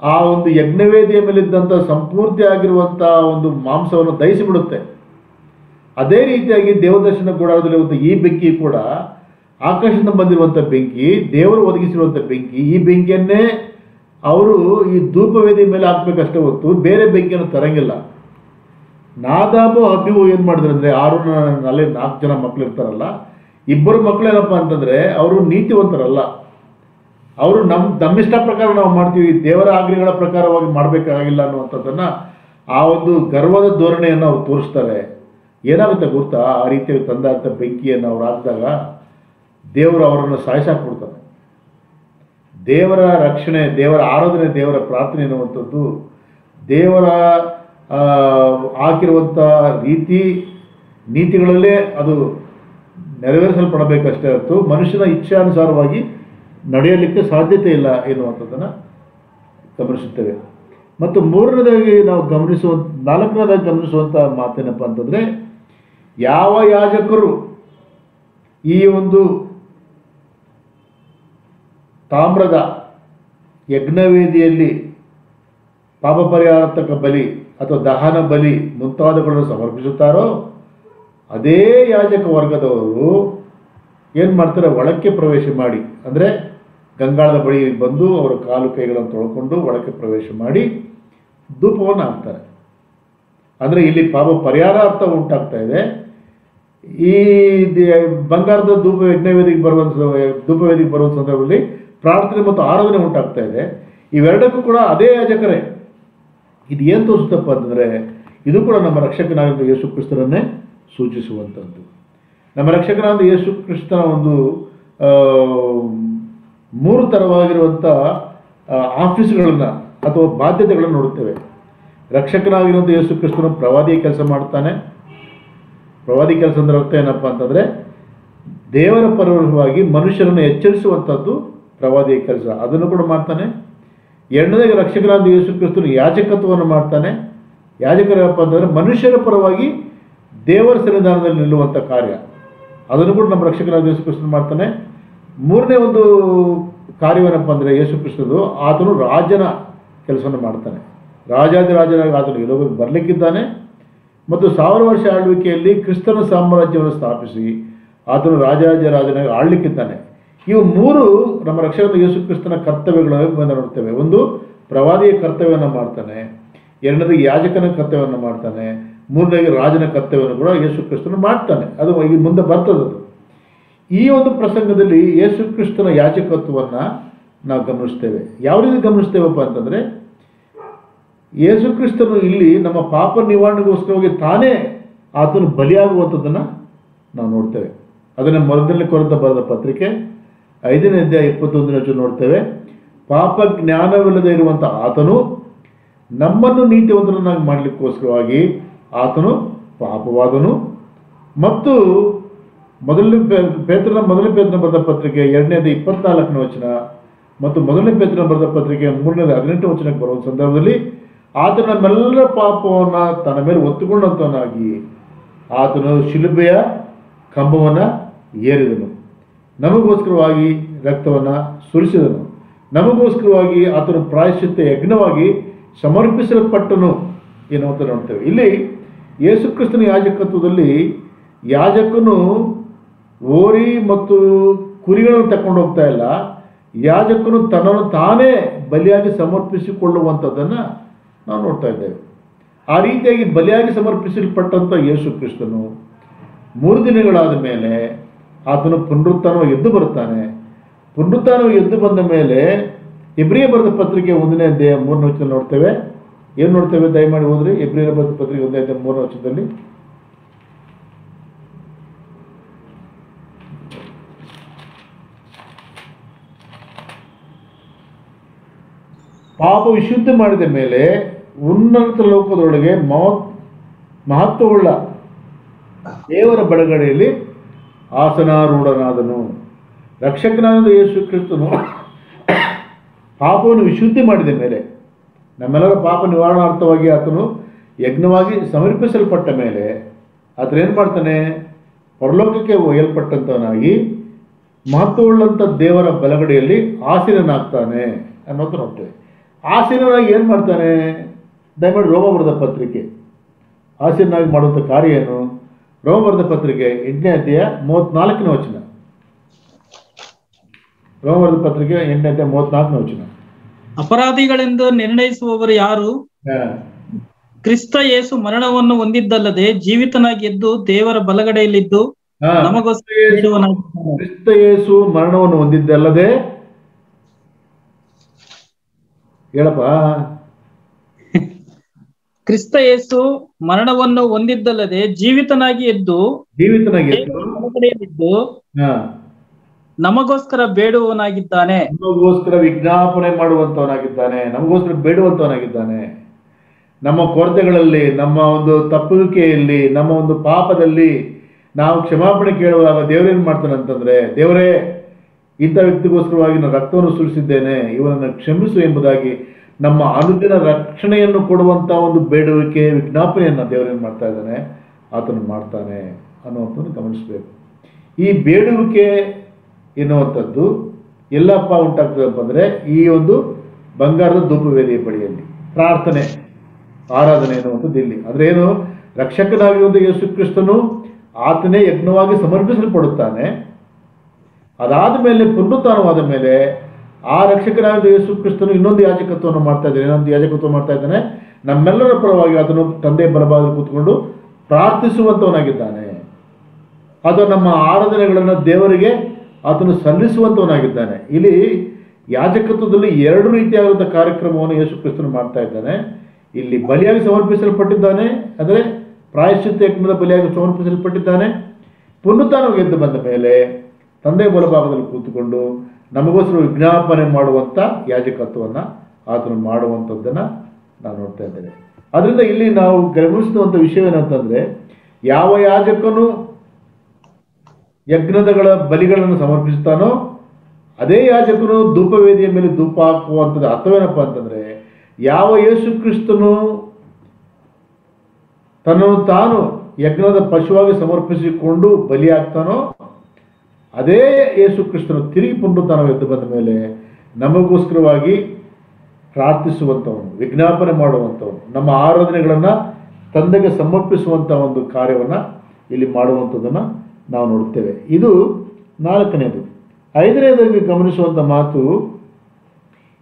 ಆ ಒಂದು ಯಜ್ಞವೇದಿಯ ಮೇಲಿದ್ದಂಥ ಸಂಪೂರ್ತಿ ಆಗಿರುವಂಥ ಒಂದು ಮಾಂಸವನ್ನು ದಹಿಸಿಬಿಡುತ್ತೆ. ಅದೇ ರೀತಿಯಾಗಿ ದೇವದರ್ಶನ ಗುಡಾರದಲ್ಲಿ ಒಂದು ಈ ಬೆಂಕಿ ಕೂಡ ಆಕಾಶದಿಂದ ಬಂದಿರುವಂಥ ಬೆಂಕಿ, ದೇವರು ಒದಗಿಸಿರುವಂಥ ಬೆಂಕಿ, ಈ ಬೆಂಕಿಯನ್ನೇ ಅವರು ಈ ಧೂಪವೇದಿ ಮೇಲೆ ಹಾಕ್ಬೇಕಷ್ಟೇ ಹೊತ್ತು ಬೇರೆ ಬೆಂಕಿಯನ್ನು ತರಂಗಿಲ್ಲ. ನಾದಾಬು ಅಬಿವು ಏನು ಮಾಡಿದ್ರು ಅಂದರೆ ಆರು ನಾಲ್ಕು ನಾಲ್ಕು ಜನ ಮಕ್ಳು ಇರ್ತಾರಲ್ಲ ಇಬ್ಬರು ಮಕ್ಳು ಏನಪ್ಪ ಅಂತಂದರೆ ಅವರು ನೀತಿವಂತರಲ್ಲ. ಅವರು ನಮ್ಮ ನಮ್ಮಿಷ್ಟ ಪ್ರಕಾರ ನಾವು ಮಾಡ್ತೀವಿ, ದೇವರ ಆಜ್ಞೆಗಳ ಪ್ರಕಾರವಾಗಿ ಮಾಡಬೇಕಾಗಿಲ್ಲ ಅನ್ನುವಂಥದ್ದನ್ನು ಆ ಒಂದು ಗರ್ವದ ಧೋರಣೆಯನ್ನು ಅವ್ರು ತೋರಿಸ್ತಾರೆ. ಏನಾಗುತ್ತೆ ಗೊತ್ತಾ? ಆ ರೀತಿಯಾಗಿ ತಂದಂಥ ಬೆಂಕಿಯನ್ನು ಅವ್ರು ಹಾಕಿದಾಗ ದೇವರು ಅವರನ್ನು ಸಾಯಿಸಾಕ್ಬಿಡ್ತಾನೆ. ದೇವರ ರಕ್ಷಣೆ, ದೇವರ ಆರಾಧನೆ, ದೇವರ ಪ್ರಾರ್ಥನೆ ಅನ್ನುವಂಥದ್ದು ದೇವರ ಹಾಕಿರುವಂಥ ರೀತಿ, ನೀತಿಗಳಲ್ಲೇ ಅದು ನೆರವೇರಿಸಲ್ಪಡಬೇಕಷ್ಟೇ ಹೊರತು ಮನುಷ್ಯನ ಇಚ್ಛಾನುಸಾರವಾಗಿ ನಡೆಯಲಿಕ್ಕೆ ಸಾಧ್ಯತೆ ಇಲ್ಲ ಎನ್ನುವಂಥದ್ದನ್ನು ಗಮನಿಸುತ್ತೇವೆ. ಮತ್ತು ಮೂರನೇದಾಗಿ ನಾವು ಗಮನಿಸುವ, ನಾಲ್ಕನೇದಾಗಿ ಗಮನಿಸುವಂಥ ಮಾತೇನಪ್ಪ ಅಂತಂದರೆ, ಯಾವ ಯಾಜಕರು ಈ ಒಂದು ತಾಮ್ರದ ಯಜ್ಞವೇದಿಯಲ್ಲಿ ಪಾಪ ಪರಿಹಾರತಕ್ಕ ಬಲಿ ಅಥವಾ ದಹನ ಬಲಿ ಮುಂತಾದವುಗಳನ್ನು ಸಮರ್ಪಿಸುತ್ತಾರೋ, ಅದೇ ಯಾಜಕ ವರ್ಗದವರು ಏನು ಮಾಡ್ತಾರೆ? ಒಳಕ್ಕೆ ಪ್ರವೇಶ ಮಾಡಿ, ಅಂದರೆ ಗಂಗಾಳದ ಬಳಿ ಬಂದು ಅವರ ಕಾಲು ಕೈಗಳನ್ನು ತೊಳ್ಕೊಂಡು ಒಳಕ್ಕೆ ಪ್ರವೇಶ ಮಾಡಿ ಧೂಪವನ್ನು ಹಾಕ್ತಾರೆ. ಅಂದರೆ ಇಲ್ಲಿ ಪಾಪ ಪರಿಹಾರಾರ್ಥ ಉಂಟಾಗ್ತಾ ಇದೆ. ಈ ಬಂಗಾರದ ಧೂಪ ಯಜ್ಞವೇದಿಗೆ ಬರುವಂಥ ಧೂಪವೇದಿಗೆ ಬರುವಂಥ ಸಂದರ್ಭದಲ್ಲಿ ಪ್ರಾರ್ಥನೆ ಮತ್ತು ಆರಾಧನೆ ಉಂಟಾಗ್ತಾ ಇದೆ. ಇವೆರಡಕ್ಕೂ ಕೂಡ ಅದೇ ಯಾಜಕರೇ. ಇದು ಏನು ತೋರಿಸುತ್ತಪ್ಪ ಅಂತಂದರೆ, ಇದು ಕೂಡ ನಮ್ಮ ರಕ್ಷಕನಾದ ಯೇಸು ಕ್ರಿಸ್ತರನ್ನೇ ಸೂಚಿಸುವಂಥದ್ದು. ನಮ್ಮ ರಕ್ಷಕನಾದ ಯೇಸು ಕ್ರಿಸ್ತನ ಒಂದು ಮೂರು ಥರವಾಗಿರುವಂಥ ಆಫೀಸ್ಗಳನ್ನು ಅಥವಾ ಬಾಧ್ಯತೆಗಳನ್ನು ನೋಡುತ್ತೇವೆ. ರಕ್ಷಕನಾಗಿರುವಂಥ ಯೇಸು ಕ್ರಿಸ್ತನು ಪ್ರವಾದಿಯ ಕೆಲಸ ಮಾಡ್ತಾನೆ. ಪ್ರವಾದಿ ಕೆಲಸ ಅಂದ್ರೆ ಅರ್ಥ ಏನಪ್ಪ ಅಂತಂದರೆ, ದೇವರ ಪರವಾಗಿ ಮನುಷ್ಯರನ್ನು ಎಚ್ಚರಿಸುವಂಥದ್ದು ಪ್ರವಾದಿಯ ಕೆಲಸ. ಅದನ್ನು ಕೂಡ ಮಾಡ್ತಾನೆ. ಎರಡನೇದಾಗಿ ರಕ್ಷಕರಾದ ಯೇಸು ಕ್ರಿಸ್ತನು ಯಾಜಕತ್ವವನ್ನು ಮಾಡ್ತಾನೆ. ಯಾಜಕರಪ್ಪ ಅಂತಂದರೆ ಮನುಷ್ಯರ ಪರವಾಗಿ ದೇವರ ಸನ್ನಿಧಾನದಲ್ಲಿ ನಿಲ್ಲುವಂಥ ಕಾರ್ಯ. ಅದನ್ನು ಕೂಡ ನಮ್ಮ ರಕ್ಷಕರಾದ ಯೇಸು ಕ್ರಿಸ್ತನು ಮಾಡ್ತಾನೆ. ಮೂರನೇ ಒಂದು ಕಾರ್ಯವೇನಪ್ಪ ಅಂದರೆ ಯೇಸು ಕ್ರಿಸ್ತನು ಆತನು ರಾಜನ ಕೆಲಸವನ್ನು ಮಾಡ್ತಾನೆ. ರಾಜಾದಿರಾಜನಾಗಿ ಆತನು ಈ ಬರಲಿಕ್ಕಿದ್ದಾನೆ. ಮತ್ತು ಸಾವಿರ ವರ್ಷ ಆಳ್ವಿಕೆಯಲ್ಲಿ ಕ್ರಿಸ್ತನ ಸಾಮ್ರಾಜ್ಯವನ್ನು ಸ್ಥಾಪಿಸಿ ಆತನು ರಾಜಾಜರಾಜನಾಗಿ ಆಳ್ಲಿಕ್ಕಿದ್ದಾನೆ. ಇವು ಮೂರು ನಮ್ಮ ರಕ್ಷಕ ಯೇಸು ಕ್ರಿಸ್ತನ ಕರ್ತವ್ಯಗಳು ನೋಡ್ತೇವೆ ಒಂದು, ಪ್ರವಾದಿಯ ಕರ್ತವ್ಯವನ್ನು ಮಾಡ್ತಾನೆ. ಎರಡನೇದು, ಯಾಜಕನ ಕರ್ತವ್ಯವನ್ನು ಮಾಡ್ತಾನೆ. ಮೂರನೇಗೆ ರಾಜನ ಕರ್ತವ್ಯವನ್ನು ಕೂಡ ಯೇಸು ಕ್ರಿಸ್ತನು ಮಾಡ್ತಾನೆ. ಅದು ಈ ಮುಂದೆ ಬರ್ತದೆ ಅದು. ಈ ಒಂದು ಪ್ರಸಂಗದಲ್ಲಿ ಯೇಸು ಕ್ರಿಸ್ತನ ಯಾಜಕತ್ವವನ್ನು ನಾವು ಗಮನಿಸ್ತೇವೆ. ಯಾವ ರೀತಿ ಗಮನಿಸ್ತೇವಪ್ಪ ಅಂತಂದರೆ, ಯೇಸು ಕ್ರಿಸ್ತನು ಇಲ್ಲಿ ನಮ್ಮ ಪಾಪ ನಿವಾರಣೆಗೋಸ್ಕರವಾಗಿ ತಾನೇ ಆತನು ಬಲಿಯಾಗುವಂಥದ್ದನ್ನು ನಾವು ನೋಡ್ತೇವೆ. ಅದನ್ನು ಮೊದಲನೇ ಕೊರತ ಬರೆದ ಪತ್ರಿಕೆ. ಐದನೇ ಅಧ್ಯಾಯ ಇಪ್ಪತ್ತೊಂದನೇ ವಚನ ನೋಡ್ತೇವೆ ಪಾಪ ಜ್ಞಾನವಿಲ್ಲದೆ ಇರುವಂಥ ಆತನು ನಮ್ಮನ್ನು ನೀತಿವಂತರನ್ನಾಗಿ ಮಾಡಲಿಕ್ಕೋಸ್ಕರವಾಗಿ ಆತನು ಪಾಪವಾದನು. ಮತ್ತು ಮೊದಲನೇ ಪೇತ್ರನ ಮೊದಲನೇ ಪೇತ್ರನ ಬರೆದ ಪತ್ರಿಕೆ ಎರಡನೇದು ಇಪ್ಪತ್ನಾಲ್ಕನೇ ವಚನ ಮತ್ತು ಮೊದಲನೇ ಪೇತ್ರನ ಬರೆದ ಪತ್ರಿಕೆ ಮೂರನೇದು ಹದಿನೆಂಟು ವಚನಕ್ಕೆ ಬರುವ ಸಂದರ್ಭದಲ್ಲಿ ಆತನ ನಮ್ಮೆಲ್ಲರ ಪಾಪವನ್ನು ತನ್ನ ಮೇಲೆ ಒತ್ತುಕೊಂಡಂತವನಾಗಿ ಆತನು ಶಿಲುಬೆಯ ಕಂಬವನ್ನು ಏರಿದನು. ನಮಗೋಸ್ಕರವಾಗಿ ರಕ್ತವನ್ನು ಸುರಿಸಿದನು. ನಮಗೋಸ್ಕರವಾಗಿ ಆತನು ಪ್ರಾಯಶ್ಚಿತ್ತ ಯಜ್ಞವಾಗಿ ಸಮರ್ಪಿಸಲ್ಪಟ್ಟನು ಎನ್ನುವಂತ ನೋಡ್ತೇವೆ. ಇಲ್ಲಿ ಯೇಸುಕ್ರಿಸ್ತನ ಯಾಜಕತ್ವದಲ್ಲಿ ಯಾಜಕನು ಓರಿ ಮತ್ತು ಕುರಿಗಳನ್ನು ತಕೊಂಡು ಹೋಗ್ತಾ ಇಲ್ಲ. ಯಾಜಕನು ತನ್ನನ್ನು ತಾನೇ ಬಲಿಯಾಗಿ ಸಮರ್ಪಿಸಿಕೊಳ್ಳುವಂಥದ್ದನ್ನು ನಾವು ನೋಡ್ತಾ ಇದ್ದೇವೆ. ಆ ರೀತಿಯಾಗಿ ಬಲಿಯಾಗಿ ಸಮರ್ಪಿಸಲ್ಪಟ್ಟಂಥ ಯೇಸು ಕ್ರಿಸ್ತನು ಮೂರು ದಿನಗಳಾದ ಮೇಲೆ ಆತನು ಪುನರುತ್ಥಾನವಾಗಿ ಎದ್ದು ಬರುತ್ತಾನೆ. ಪುನರುತ್ಥಾನವಾಗಿ ಎದ್ದು ಬಂದ ಮೇಲೆ ಇಬ್ರಿಯ ಬರೆದ ಪತ್ರಿಕೆ ಒಂದನೇ ಅಧ್ಯಾಯ ಮೂರನೇ ವಚನ ನೋಡ್ತೇವೆ. ಏನು ನೋಡ್ತೇವೆ? ದಯಮಾಡಿ ಹೋದ್ರಿ ಇಬ್ರಿಯ ಬರೆದ ಪತ್ರಿಕೆ ಒಂದನೇ ಅಧ್ಯಾಯ ಮೂರನೇ ವಚನದಲ್ಲಿ. ಪಾಪ ವಿಶುದ್ಧ ಮಾಡಿದ ಮೇಲೆ ಉನ್ನತ ಲೋಕದೊಳಗೆ ಮಹತ್ ಮಹತ್ವವುಳ್ಳ ದೇವರ ಬಡಗಡೆಯಲ್ಲಿ ಆಸನಾರೂಢನಾದನು. ರಕ್ಷಕನಾದ ಯೇಸು ಕ್ರಿಸ್ತನು ಪಾಪವನ್ನು ವಿಶುದ್ಧಿ ಮಾಡಿದ ಮೇಲೆ, ನಮ್ಮೆಲ್ಲರ ಪಾಪ ನಿವಾರಣಾರ್ಥವಾಗಿ ಆತನು ಯಜ್ಞವಾಗಿ ಸಮರ್ಪಿಸಲ್ಪಟ್ಟ ಮೇಲೆ, ಆತನು ಏನು ಮಾಡ್ತಾನೆ? ಪರಲೋಕಕ್ಕೆ ಒಯ್ಯಲ್ಪಟ್ಟಂತವನಾಗಿ ಮಹತ್ವವುಳ್ಳಂಥ ದೇವರ ಬಲಗಡೆಯಲ್ಲಿ ಆಸೀನನಾಗ್ತಾನೆ ಅನ್ನೋದು ನೋಡ್ತೇವೆ ಆಸೀನನಾಗಿ ಏನು ಮಾಡ್ತಾನೆ? ದಯಮಾಡಿ ರೋಮ ಬರೆದ ಪತ್ರಿಕೆ. ಆಸೀನಾಗಿ ಮಾಡುವಂಥ ಕಾರ್ಯ ಏನು? ರೋಮ ಬರೆದ ಪತ್ರಿಕೆ ಎಂಟನೇ ಅಧ್ಯಾಯ ಮೂವತ್ನಾಲ್ಕನೇ ವಚನ. ರೋಮ ಬರೆದ ಪತ್ರಿಕೆ ಎಂಟನೇ ಅಧ್ಯಾಯ ಮೂವತ್ನಾಲ್ಕನೇ ವಚನ. ಅಪರಾಧಿಗಳೆಂದು ನಿರ್ಣಯಿಸುವವರು ಯಾರು? ಕ್ರಿಸ್ತ ಯೇಸು ಮರಣವನ್ನು ಹೊಂದಿದ್ದಲ್ಲದೆ ಜೀವಿತನಾಗಿ ಎದ್ದು ದೇವರ ಬಲಗಡೆಯಲ್ಲಿದ್ದು ಕ್ರಿಸ್ತ ಯೇಸು ಮರಣವನ್ನು ಹೊಂದಿದ್ದಲ್ಲದೆ ಹೇಳಪ್ಪ. ಕ್ರಿಸ್ತ ಯೇಸು ಮರಣವನ್ನು ಹೊಂದಿದ್ದಲ್ಲದೆ ಜೀವಿತನಾಗಿ ಎದ್ದು ಜೀವಿತನಾಗಿ ನಮಗೋಸ್ಕರ ಬೇಡುವವನಾಗಿದ್ದಾನೆ. ನಮಗೋಸ್ಕರ ವಿಜ್ಞಾಪನೆ ಮಾಡುವಂತವನಾಗಿದ್ದಾನೆ. ನಮಗೋಸ್ಕರ ಬೇಡುವಂತವನಾಗಿದ್ದಾನೆ. ನಮ್ಮ ಕೊರತೆಗಳಲ್ಲಿ ನಮ್ಮ ಒಂದು ತಪ್ಪುವಿಕೆಯಲ್ಲಿ ನಮ್ಮ ಒಂದು ಪಾಪದಲ್ಲಿ ನಾವು ಕ್ಷಮಾಪಣೆ ಕೇಳುವಾಗ ದೇವರೇನು ಮಾಡ್ತಾನೆ ಅಂತಂದ್ರೆ ದೇವರೇ ಇಂಥ ವ್ಯಕ್ತಿಗೋಸ್ಕರವಾಗಿ ನಾನು ರಕ್ತವನ್ನು ಸುರಿಸಿದ್ದೇನೆ ಇವನನ್ನು ಕ್ಷಮಿಸು ಎಂಬುದಾಗಿ ನಮ್ಮ ಅನುದಿನ ರಕ್ಷಣೆಯನ್ನು ಕೊಡುವಂತ ಒಂದು ಬೇಡುವಿಕೆ ವಿಜ್ಞಾಪನೆಯನ್ನು ದೇವರೇನು ಮಾಡ್ತಾ ಇದ್ದಾನೆ? ಆತನು ಮಾಡ್ತಾನೆ ಅನ್ನುವಂಥದ್ದು ಗಮನಿಸಬೇಕು. ಈ ಬೇಡುವಿಕೆ ಎನ್ನುವಂಥದ್ದು ಎಲ್ಲಪ್ಪ ಉಂಟಾಗ್ತದೆ ಅಂದರೆ ಈ ಒಂದು ಬಂಗಾರದ ಧೂಪವೇದಿಯ ಬಳಿಯಲ್ಲಿ, ಪ್ರಾರ್ಥನೆ, ಆರಾಧನೆ ಎನ್ನುವಂಥದ್ದು ಇಲ್ಲಿ. ಅಂದ್ರೆ ಏನು? ರಕ್ಷಕನಾಗಿ ಒಂದು ಯೇಸು ಕ್ರಿಸ್ತನು ಆತನೇ ಯಜ್ಞವಾಗಿ ಸಮರ್ಪಿಸಲ್ಪಡುತ್ತಾನೆ. ಅದಾದ ಮೇಲೆ ಪುನರುತ್ಥಾನವಾದ ಮೇಲೆ ಆ ರಕ್ಷಕನಾದ ಯೇಸು ಕ್ರಿಸ್ತನು ಇನ್ನೊಂದು ಯಾಜಕತ್ವವನ್ನು ಮಾಡ್ತಾ ಇದ್ದಾನೆ, ಇನ್ನೊಂದು ಯಾಜಕತ್ವ ಮಾಡ್ತಾ ಇದ್ದಾನೆ. ನಮ್ಮೆಲ್ಲರ ಪರವಾಗಿ ಅದನ್ನು ತಂದೆ ಬಲಭಾಗದಲ್ಲಿ ಕೂತ್ಕೊಂಡು ಪ್ರಾರ್ಥಿಸುವಂಥವನಾಗಿದ್ದಾನೆ ಅದು ನಮ್ಮ ಆರಾಧನೆಗಳನ್ನು ದೇವರಿಗೆ ಅದನ್ನು ಸಲ್ಲಿಸುವಂತವನಾಗಿದ್ದಾನೆ. ಇಲ್ಲಿ ಯಾಜಕತ್ವದಲ್ಲಿ ಎರಡು ರೀತಿಯಾದಂಥ ಕಾರ್ಯಕ್ರಮವನ್ನು ಯೇಸು ಕ್ರಿಸ್ತನು ಮಾಡ್ತಾ ಇದ್ದಾನೆ. ಇಲ್ಲಿ ಬಲಿಯಾಗಿ ಸಮರ್ಪಿಸಲ್ಪಟ್ಟಿದ್ದಾನೆ, ಅಂದರೆ ಪ್ರಾಯಶ್ಚಿತ್ತ ಯಜ್ಞದ ಬಲಿಯಾಗಿ ಸಮರ್ಪಿಸಲ್ಪಟ್ಟಿದ್ದಾನೆ. ಪುನರುತ್ಥಾನವಾಗಿ ಎದ್ದು ಬಂದ ಮೇಲೆ ತಂದೆ ಬಲಭಾಗದಲ್ಲಿ ಕೂತುಕೊಂಡು ನಮಗೋಸ್ಕರ ವಿಜ್ಞಾಪನೆ ಮಾಡುವಂಥ ಯಾಜಕತ್ವವನ್ನು ಆತನು ಮಾಡುವಂಥದ್ದನ್ನು ನಾವು ನೋಡ್ತಾ ಇದ್ದೇವೆ ಅದರಿಂದ ಇಲ್ಲಿ ನಾವು ಗಮನಿಸಿದಂಥ ವಿಷಯವೇನಂತಂದರೆ, ಯಾವ ಯಾಜಕನು ಯಜ್ಞದಗಳ ಬಲಿಗಳನ್ನು ಸಮರ್ಪಿಸ್ತಾನೋ ಅದೇ ಯಾಜಕನು ಧೂಪವೇದಿಯ ಮೇಲೆ ಧೂಪ ಹಾಕುವಂಥದ್ದು ಅರ್ಥವೇನಪ್ಪ ಅಂತಂದರೆ, ಯಾವ ಯೇಸು ಕ್ರಿಸ್ತನು ತನ್ನನ್ನು ತಾನು ಯಜ್ಞದ ಪಶುವಾಗಿ ಸಮರ್ಪಿಸಿಕೊಂಡು ಬಲಿಯಾಗ್ತಾನೋ ಅದೇ ಯೇಸು ಕ್ರಿಸ್ತನು ತಿರುಗಿ ಪುನರುತ್ಥಾನ ಎದ್ದು ಬಂದ ಮೇಲೆ ನಮಗೋಸ್ಕರವಾಗಿ ಪ್ರಾರ್ಥಿಸುವಂಥವನು, ವಿಜ್ಞಾಪನೆ ಮಾಡುವಂಥವನು, ನಮ್ಮ ಆರಾಧನೆಗಳನ್ನು ತಂದೆಗೆ ಸಮರ್ಪಿಸುವಂಥ ಒಂದು ಕಾರ್ಯವನ್ನು ಇಲ್ಲಿ ಮಾಡುವಂಥದ್ದನ್ನು ನಾವು ನೋಡ್ತೇವೆ ಇದು ನಾಲ್ಕನೇದು. ಐದನೇದಾಗಿ ಗಮನಿಸುವಂಥ ಮಾತು,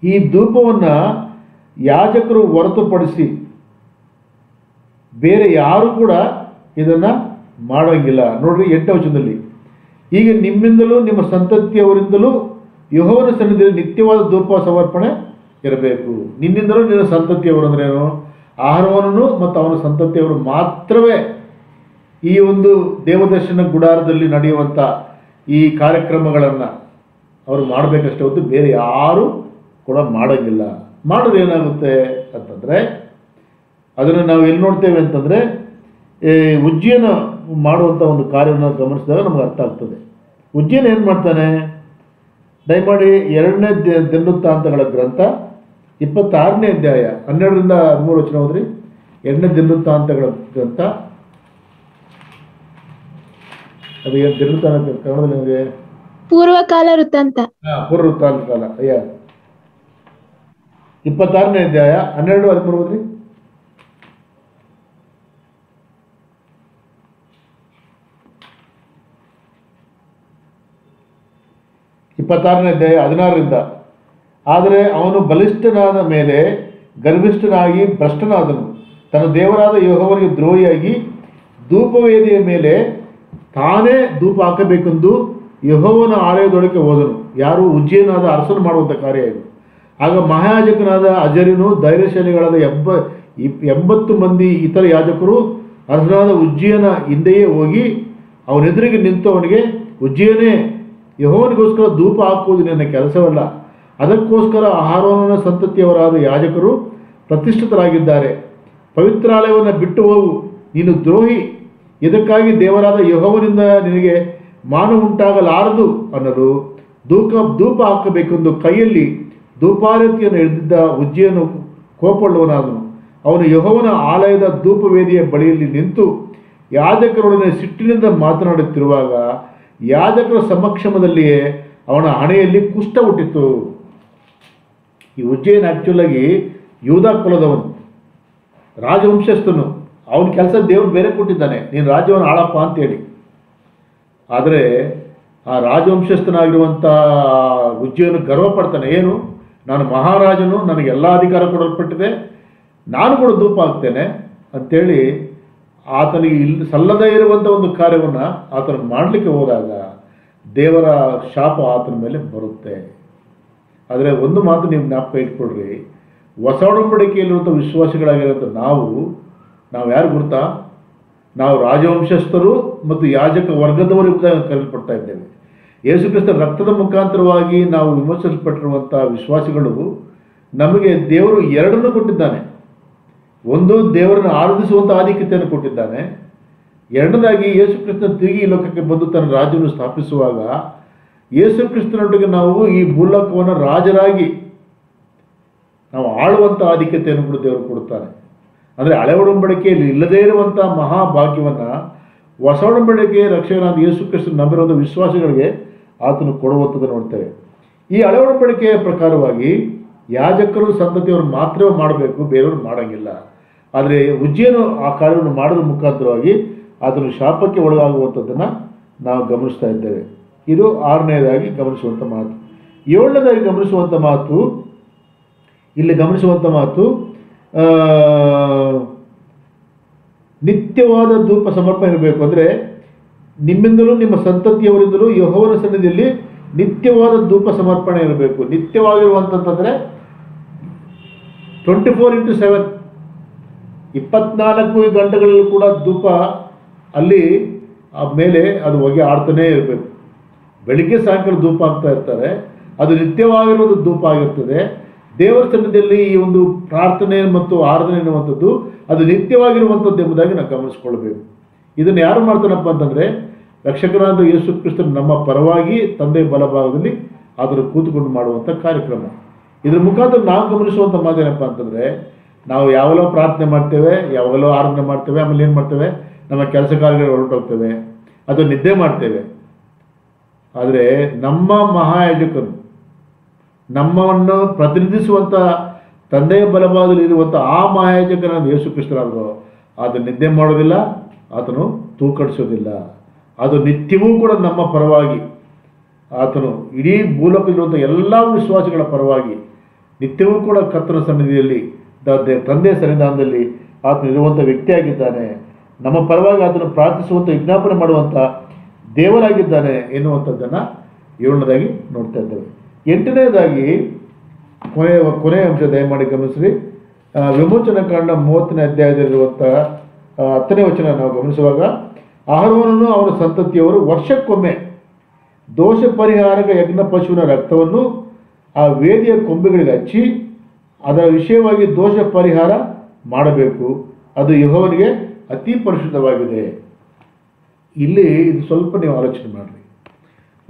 ಈ ಧೂಪವನ್ನು ಯಾಜಕರು ಹೊರತುಪಡಿಸಿ ಬೇರೆ ಯಾರು ಕೂಡ ಇದನ್ನು ಮಾಡೋಂಗಿಲ್ಲ. ನೋಡ್ರಿ ಎಂಟು ವಚನದಲ್ಲಿ ಈಗ ನಿಮ್ಮಿಂದಲೂ, ನಿಮ್ಮ ಸಂತತಿಯವರಿಂದಲೂ ಯಹೋವನ ಸನ್ನಿಧಿಯಲ್ಲಿ ನಿತ್ಯವಾದ ಧೂಪ ಸಮರ್ಪಣೆ ಇರಬೇಕು. ನಿನ್ನಿಂದಲೂ ನಿನ್ನ ಸಂತತಿಯವರು ಅಂದ್ರೇನು ಆಹಾರವನನು ಮತ್ತು ಅವನ ಸಂತತಿಯವರು ಮಾತ್ರವೇ ಈ ಒಂದು ದೇವದರ್ಶನ ಗುಡಾರದಲ್ಲಿ ನಡೆಯುವಂಥ ಈ ಕಾರ್ಯಕ್ರಮಗಳನ್ನು ಅವರು ಮಾಡಬೇಕಷ್ಟೇ ಹೊತ್ತು ಬೇರೆ ಯಾರೂ ಕೂಡ ಮಾಡೋಂಗಿಲ್ಲ. ಮಾಡಿದ್ರೆ ಏನಾಗುತ್ತೆ ಅಂತಂದರೆ, ಅದನ್ನು ನಾವು ಎಲ್ಲಿ ನೋಡ್ತೇವೆ ಅಂತಂದರೆ ಈ ಉಜ್ಜೀನ ಮಾಡುವಂಥ ಒಂದು ಕಾರ್ಯವನ್ನು ಗಮನಿಸಿದಾಗ ನಮಗೆ ಅರ್ಥ ಆಗ್ತದೆ. ಉಜ್ಜಯನ್ ಏನು ಮಾಡ್ತಾನೆ? ದಯಮಾಡಿ ಎರಡನೇ ದಿ- ದಿನವೃತ್ತಾಂತಗಳ ಗ್ರಂಥ ಇಪ್ಪತ್ತಾರನೇ ಅಧ್ಯಾಯ ಹನ್ನೆರಡರಿಂದ ಹದಿಮೂರು ವಚನ ಹೋದ್ರಿ ಎರಡನೇ ದಿನವೃತ್ತಾಂತಗಳ ಗ್ರಂಥ. ಅದು ಏನು ದಿನವೃತ್ತಾಂತ ಕನ್ನಡದಲ್ಲಿ ಏನಿದೆ? ಪೂರ್ವಕಾಲ ವೃತ್ತಾಂತ. ಪೂರ್ವ ವೃತ್ತಾಂತ ಕಾಲ. ಅಯ್ಯ. ಇಪ್ಪತ್ತಾರನೇ ಅಧ್ಯಾಯ ಹನ್ನೆರಡು ಹದಿಮೂರು ಹೋದ್ರಿ ಇಪ್ಪತ್ತಾರನೇ ಅಧ್ಯಾಯ ಹದಿನಾರರಿಂದ. ಆದರೆ ಅವನು ಬಲಿಷ್ಠನಾದ ಮೇಲೆ ಗರ್ಭಿಷ್ಠನಾಗಿ ಭ್ರಷ್ಟನಾದನು. ತನ್ನ ದೇವರಾದ ಯೋಹವರಿಗೆ ದ್ರೋಹಿಯಾಗಿ ಧೂಪವೇದಿಯ ಮೇಲೆ ತಾನೇ ಧೂಪ ಹಾಕಬೇಕೆಂದು ಯಹೋವನ ಆಲಯದೊಳಗೆ ಹೋದನು. ಯಾರು ಉಜ್ಜಯನಾದ ಅರಸನು ಮಾಡುವಂಥ ಕಾರ್ಯ ಇದು. ಆಗ ಮಹಾಯಾಜಕನಾದ ಅಜರಿನು ಧೈರ್ಯಶಾಲಿಗಳಾದ ಎಂಬ ಎಂಬತ್ತು ಮಂದಿ ಇತರ ಯಾಜಕರು ಅರಸನಾದ ಉಜ್ಜಯನ ಹಿಂದೆಯೇ ಹೋಗಿ ಅವನೆದುರಿಗೆ ನಿಂತು ಅವನಿಗೆ ಉಜ್ಜಯನೇ ಯಹೋವನಿಗೋಸ್ಕರ ಧೂಪ ಹಾಕುವುದು ನನ್ನ ಕೆಲಸವಲ್ಲ. ಅದಕ್ಕೋಸ್ಕರ ಆಹಾರೋನ ಸಂತತಿಯವರಾದ ಯಾಜಕರು ಪ್ರತಿಷ್ಠಿತರಾಗಿದ್ದಾರೆ. ಪವಿತ್ರಾಲಯವನ್ನು ಬಿಟ್ಟು ಹೋಗು. ನೀನು ದ್ರೋಹಿ. ಇದಕ್ಕಾಗಿ ದೇವರಾದ ಯಹೋವನಿಂದ ನಿನಗೆ ಮಾನ ಉಂಟಾಗಲಾರದು ಅನ್ನಲು ದೂಕ ಧೂಪ ಹಾಕಬೇಕೆಂದು ಕೈಯಲ್ಲಿ ಧೂಪಾರತಿಯನ್ನು ಹಿಡಿದಿದ್ದ ಉಜ್ಜಿಯನ್ನು ಕೋಪಳ್ಳುವನಾದನು. ಅವನು ಯಹೋವನ ಆಲಯದ ಧೂಪವೇದಿಯ ಬಳಿಯಲ್ಲಿ ನಿಂತು ಯಾಜಕರೊಡನೆ ಸಿಟ್ಟಿನಿಂದ ಮಾತನಾಡುತ್ತಿರುವಾಗ ಯಾಜಕರ ಸಮಕ್ಷಮದಲ್ಲಿಯೇ ಅವನ ಹಣೆಯಲ್ಲಿ ಕುಷ್ಠ ಹುಟ್ಟಿತ್ತು. ಈ ಉಜ್ಜಯನ್ ಆ್ಯಕ್ಚುಲಾಗಿ ಯೋಧ ಕುಲದವನು, ರಾಜವಂಶಸ್ಥನು. ಅವನ ಕೆಲಸ ದೇವರು ಬೇರೆ ಕೊಟ್ಟಿದ್ದಾನೆ. ನೀನು ರಾಜ್ಯವನ್ನು ಆಳಪ್ಪ ಅಂತೇಳಿ. ಆದರೆ ಆ ರಾಜವಂಶಸ್ಥನಾಗಿರುವಂಥ ಉಜ್ಜಯನು ಗರ್ವ ಪಡ್ತಾನೆ, ಏನು? ನಾನು ಮಹಾರಾಜನು, ನನಗೆ ಎಲ್ಲ ಅಧಿಕಾರ ಕೊಡಲ್ಪಟ್ಟಿದೆ, ನಾನು ಕೂಡ ಧೂಪ ಆಗ್ತೇನೆ ಅಂತೇಳಿ ಆತನಿಗೆ ಇಲ್ಲಿ ಸಲ್ಲದೇ ಇರುವಂಥ ಒಂದು ಕಾರ್ಯವನ್ನು ಆತನು ಮಾಡಲಿಕ್ಕೆ ಹೋದಾಗ ದೇವರ ಶಾಪ ಆತನ ಮೇಲೆ ಬರುತ್ತೆ. ಆದರೆ ಒಂದು ಮಾತು ನೀವು ಜ್ಞಾಪಕ ಇಟ್ಕೊಳ್ರಿ. ಹೊಸ ಒಡಂಬಡಿಕೆಯಲ್ಲಿರುವಂಥ ವಿಶ್ವಾಸಿಗಳಾಗಿರುವಂಥ ನಾವು ನಾವು ಯಾರು ಗೊತ್ತಾ ನಾವು ರಾಜವಂಶಸ್ಥರು ಮತ್ತು ಯಾಜಕ ವರ್ಗದವರು ಕರೆಯಲ್ಪಡ್ತಾ ಇದ್ದೇವೆ. ಯೇಸುಕ್ರಿಸ್ತ ರಕ್ತದ ಮುಖಾಂತರವಾಗಿ ನಾವು ವಿಮರ್ಶಿಸಲ್ಪಟ್ಟಿರುವಂಥ ವಿಶ್ವಾಸಿಗಳು ನಮಗೆ ದೇವರು ಎರಡನ್ನು ಕೊಟ್ಟಿದ್ದಾನೆ. ಒಂದು ದೇವರನ್ನು ಆರಾಧಿಸುವಂಥ ಆಧಿಕ್ಯತೆಯನ್ನು ಕೊಟ್ಟಿದ್ದಾನೆ. ಎರಡನೇದಾಗಿ ಯೇಸು ಕ್ರಿಸ್ತನ ತಿರುಗಿ ಲೋಕಕ್ಕೆ ಬಂದು ತನ್ನ ರಾಜ್ಯವನ್ನು ಸ್ಥಾಪಿಸುವಾಗ ಯೇಸು ಕ್ರಿಸ್ತನೊಟ್ಟಿಗೆ ನಾವು ಈ ಭೂಲೋಕವನ್ನು ರಾಜರಾಗಿ ನಾವು ಆಳುವಂಥ ಆಧಿಕ್ಯತೆಯನ್ನು ಕೂಡ ದೇವರು ಕೊಡುತ್ತಾನೆ. ಅಂದರೆ ಹಳೆ ಒಡಂಬಡಿಕೆಯಲ್ಲಿ ಇಲ್ಲದೇ ಇರುವಂಥ ಮಹಾಭಾಗ್ಯವನ್ನು ಹೊಸ ಒಡಂಬಡಿಕೆ ರಕ್ಷಕನಾದ ಯೇಸು ಕ್ರಿಸ್ತ ನಂಬಿರುವಂಥ ವಿಶ್ವಾಸಿಗಳಿಗೆ ಆತನು ಕೊಡುವಂಥದ್ದು ನೋಡ್ತೇವೆ. ಈ ಹಳೆ ಒಡಂಬಡಿಕೆಯ ಪ್ರಕಾರವಾಗಿ ಯಾಜಕರು ಸಂತತಿಯವರು ಮಾತ್ರ ಮಾಡಬೇಕು, ಬೇರೆಯವರು ಮಾಡೋಂಗಿಲ್ಲ. ಆದರೆ ಉಜ್ಜೇನು ಆ ಕಾರ್ಯವನ್ನು ಮಾಡೋದ್ರ ಮುಖಾಂತರವಾಗಿ ಅದನ್ನು ಶಾಪಕ್ಕೆ ಒಳಗಾಗುವಂಥದ್ದನ್ನು ನಾವು ಗಮನಿಸ್ತಾ ಇದ್ದೇವೆ. ಇದು ಆರನೇದಾಗಿ ಗಮನಿಸುವಂಥ ಮಾತು. ಏಳನೇದಾಗಿ ಗಮನಿಸುವಂಥ ಮಾತು, ಇಲ್ಲಿ ಗಮನಿಸುವಂಥ ಮಾತು ನಿತ್ಯವಾದ ಧೂಪ ಸಮರ್ಪಣೆ ಇರಬೇಕು ಅಂದರೆ ನಿಮ್ಮಿಂದಲೂ ನಿಮ್ಮ ಸಂತತಿಯವರಿಂದಲೂ ಯಹೋವನ ಸನ್ನಿಧಿಯಲ್ಲಿ ನಿತ್ಯವಾದ ಧೂಪ ಸಮರ್ಪಣೆ ಇರಬೇಕು. ನಿತ್ಯವಾಗಿರುವಂಥಂತಂದರೆ ಟ್ವೆಂಟಿ ಫೋರ್ ಇಂಟು ಸೆವೆನ್ ಇಪ್ಪತ್ನಾಲ್ಕು ಗಂಟೆಗಳಲ್ಲೂ ಕೂಡ ಧೂಪ ಅಲ್ಲಿ ಮೇಲೆ ಅದು ಹೊಗೆ ಆಡ್ತಾನೇ ಇರಬೇಕು. ಬೆಳಿಗ್ಗೆ ಸಾಯಂಕಾಲ ಧೂಪ ಆಗ್ತಾ ಇರ್ತಾರೆ. ಅದು ನಿತ್ಯವಾಗಿರೋದು ಧೂಪ ಆಗಿರ್ತದೆ. ದೇವರ ಸನ್ನಿಧಿಯಲ್ಲಿ ಈ ಒಂದು ಪ್ರಾರ್ಥನೆ ಮತ್ತು ಆರಾಧನೆ ಎನ್ನುವಂಥದ್ದು ಅದು ನಿತ್ಯವಾಗಿರುವಂಥದ್ದು ಎಂಬುದಾಗಿ ನಾವು ಗಮನಿಸ್ಕೊಳ್ಬೇಕು ಇದನ್ನು ಯಾರು ಮಾಡ್ತಾನಪ್ಪ ಅಂತಂದರೆ ರಕ್ಷಕನಾದ ಯೇಸು ಕ್ರಿಸ್ತನ್ ನಮ್ಮ ಪರವಾಗಿ ತಂದೆ ಬಲಭಾಗದಲ್ಲಿ ಅದನ್ನು ಕೂತ್ಕೊಂಡು ಮಾಡುವಂಥ ಕಾರ್ಯಕ್ರಮ. ಇದರ ಮುಖಾಂತರ ನಾವು ಗಮನಿಸುವಂಥ ಮಾತೇನಪ್ಪ ಅಂತಂದರೆ ನಾವು ಯಾವಾಗಲೋ ಪ್ರಾರ್ಥನೆ ಮಾಡ್ತೇವೆ, ಯಾವಾಗಲೋ ಆರಾಧನೆ ಮಾಡ್ತೇವೆ, ಆಮೇಲೆ ಏನು ಮಾಡ್ತೇವೆ? ನಮ್ಮ ಕೆಲಸ ಕಾರ್ಯಗಳು ಹೊರಟೋಗ್ತೇವೆ. ಅದು ನಿದ್ದೆ ಮಾಡ್ತೇವೆ. ಆದರೆ ನಮ್ಮ ಮಹಾಯಾಜಕನು ನಮ್ಮವನ್ನು ಪ್ರತಿನಿಧಿಸುವಂಥ ತಂದೆಯ ಬಲಭಾಗದಲ್ಲಿ ಇರುವಂಥ ಆ ಮಹಾಯಾಜಕನ ಯೇಸು ಕೃಷ್ಣರಾದರು ಅದು ನಿದ್ದೆ ಮಾಡೋದಿಲ್ಲ, ಆತನು ತೂಕಡಿಸೋದಿಲ್ಲ. ಅದು ನಿತ್ಯವೂ ಕೂಡ ನಮ್ಮ ಪರವಾಗಿ, ಆತನು ಇಡೀ ಭೂಲೋಕದಲ್ಲಿರುವಂಥ ಎಲ್ಲ ವಿಶ್ವಾಸಿಗಳ ಪರವಾಗಿ ನಿತ್ಯವೂ ಕೂಡ ಕತ್ತರ ಸನ್ನಿಧಿಯಲ್ಲಿ ದ- ದ- ತಂದೆಯ ಸನ್ನಿಧಾನದಲ್ಲಿ ಆತನು ಇರುವಂಥ ವ್ಯಕ್ತಿಯಾಗಿದ್ದಾನೆ. ನಮ್ಮ ಪರವಾಗಿ ಆತನು ಪ್ರಾರ್ಥಿಸುವಂಥ ವಿಜ್ಞಾಪನೆ ಮಾಡುವಂಥ ದೇವರಾಗಿದ್ದಾನೆ ಎನ್ನುವಂಥದ್ದನ್ನು ಏಳನೇದಾಗಿ ನೋಡ್ತಾ ಇದ್ದೇವೆ. ಎಂಟನೇದಾಗಿ ಕೊನೆಯ ಕೊನೆಯ ಅಂಶ ದಯಮಾಡಿ ಗಮನಿಸ್ರಿ. ವಿಮೋಚನ ಕಾಂಡ ಮೂವತ್ತನೇ ಅಧ್ಯಾಯದಲ್ಲಿರುವಂಥ ಹತ್ತನೇ ವಚನ ನಾವು ಗಮನಿಸುವಾಗ, ಆಹಾರವನ್ನು ಅವರ ಸಂತತಿಯವರು ವರ್ಷಕ್ಕೊಮ್ಮೆ ದೋಷ ಪರಿಹಾರಕ ಯಜ್ಞ ಪಶುವಿನ ರಕ್ತವನ್ನು ಆ ವೇದಿಯ ಕೊಂಬೆಗಳಿಗೆ ಹಚ್ಚಿ ಅದರ ವಿಷಯವಾಗಿ ದೋಷ ಪರಿಹಾರ ಮಾಡಬೇಕು. ಅದು ಯಹೋವನಿಗೆ ಅತಿ ಪರಿಶುದ್ಧವಾಗಿದೆ. ಇಲ್ಲಿ ಇದು ಸ್ವಲ್ಪ ನೀವು ಆಲೋಚನೆ ಮಾಡಿರಿ.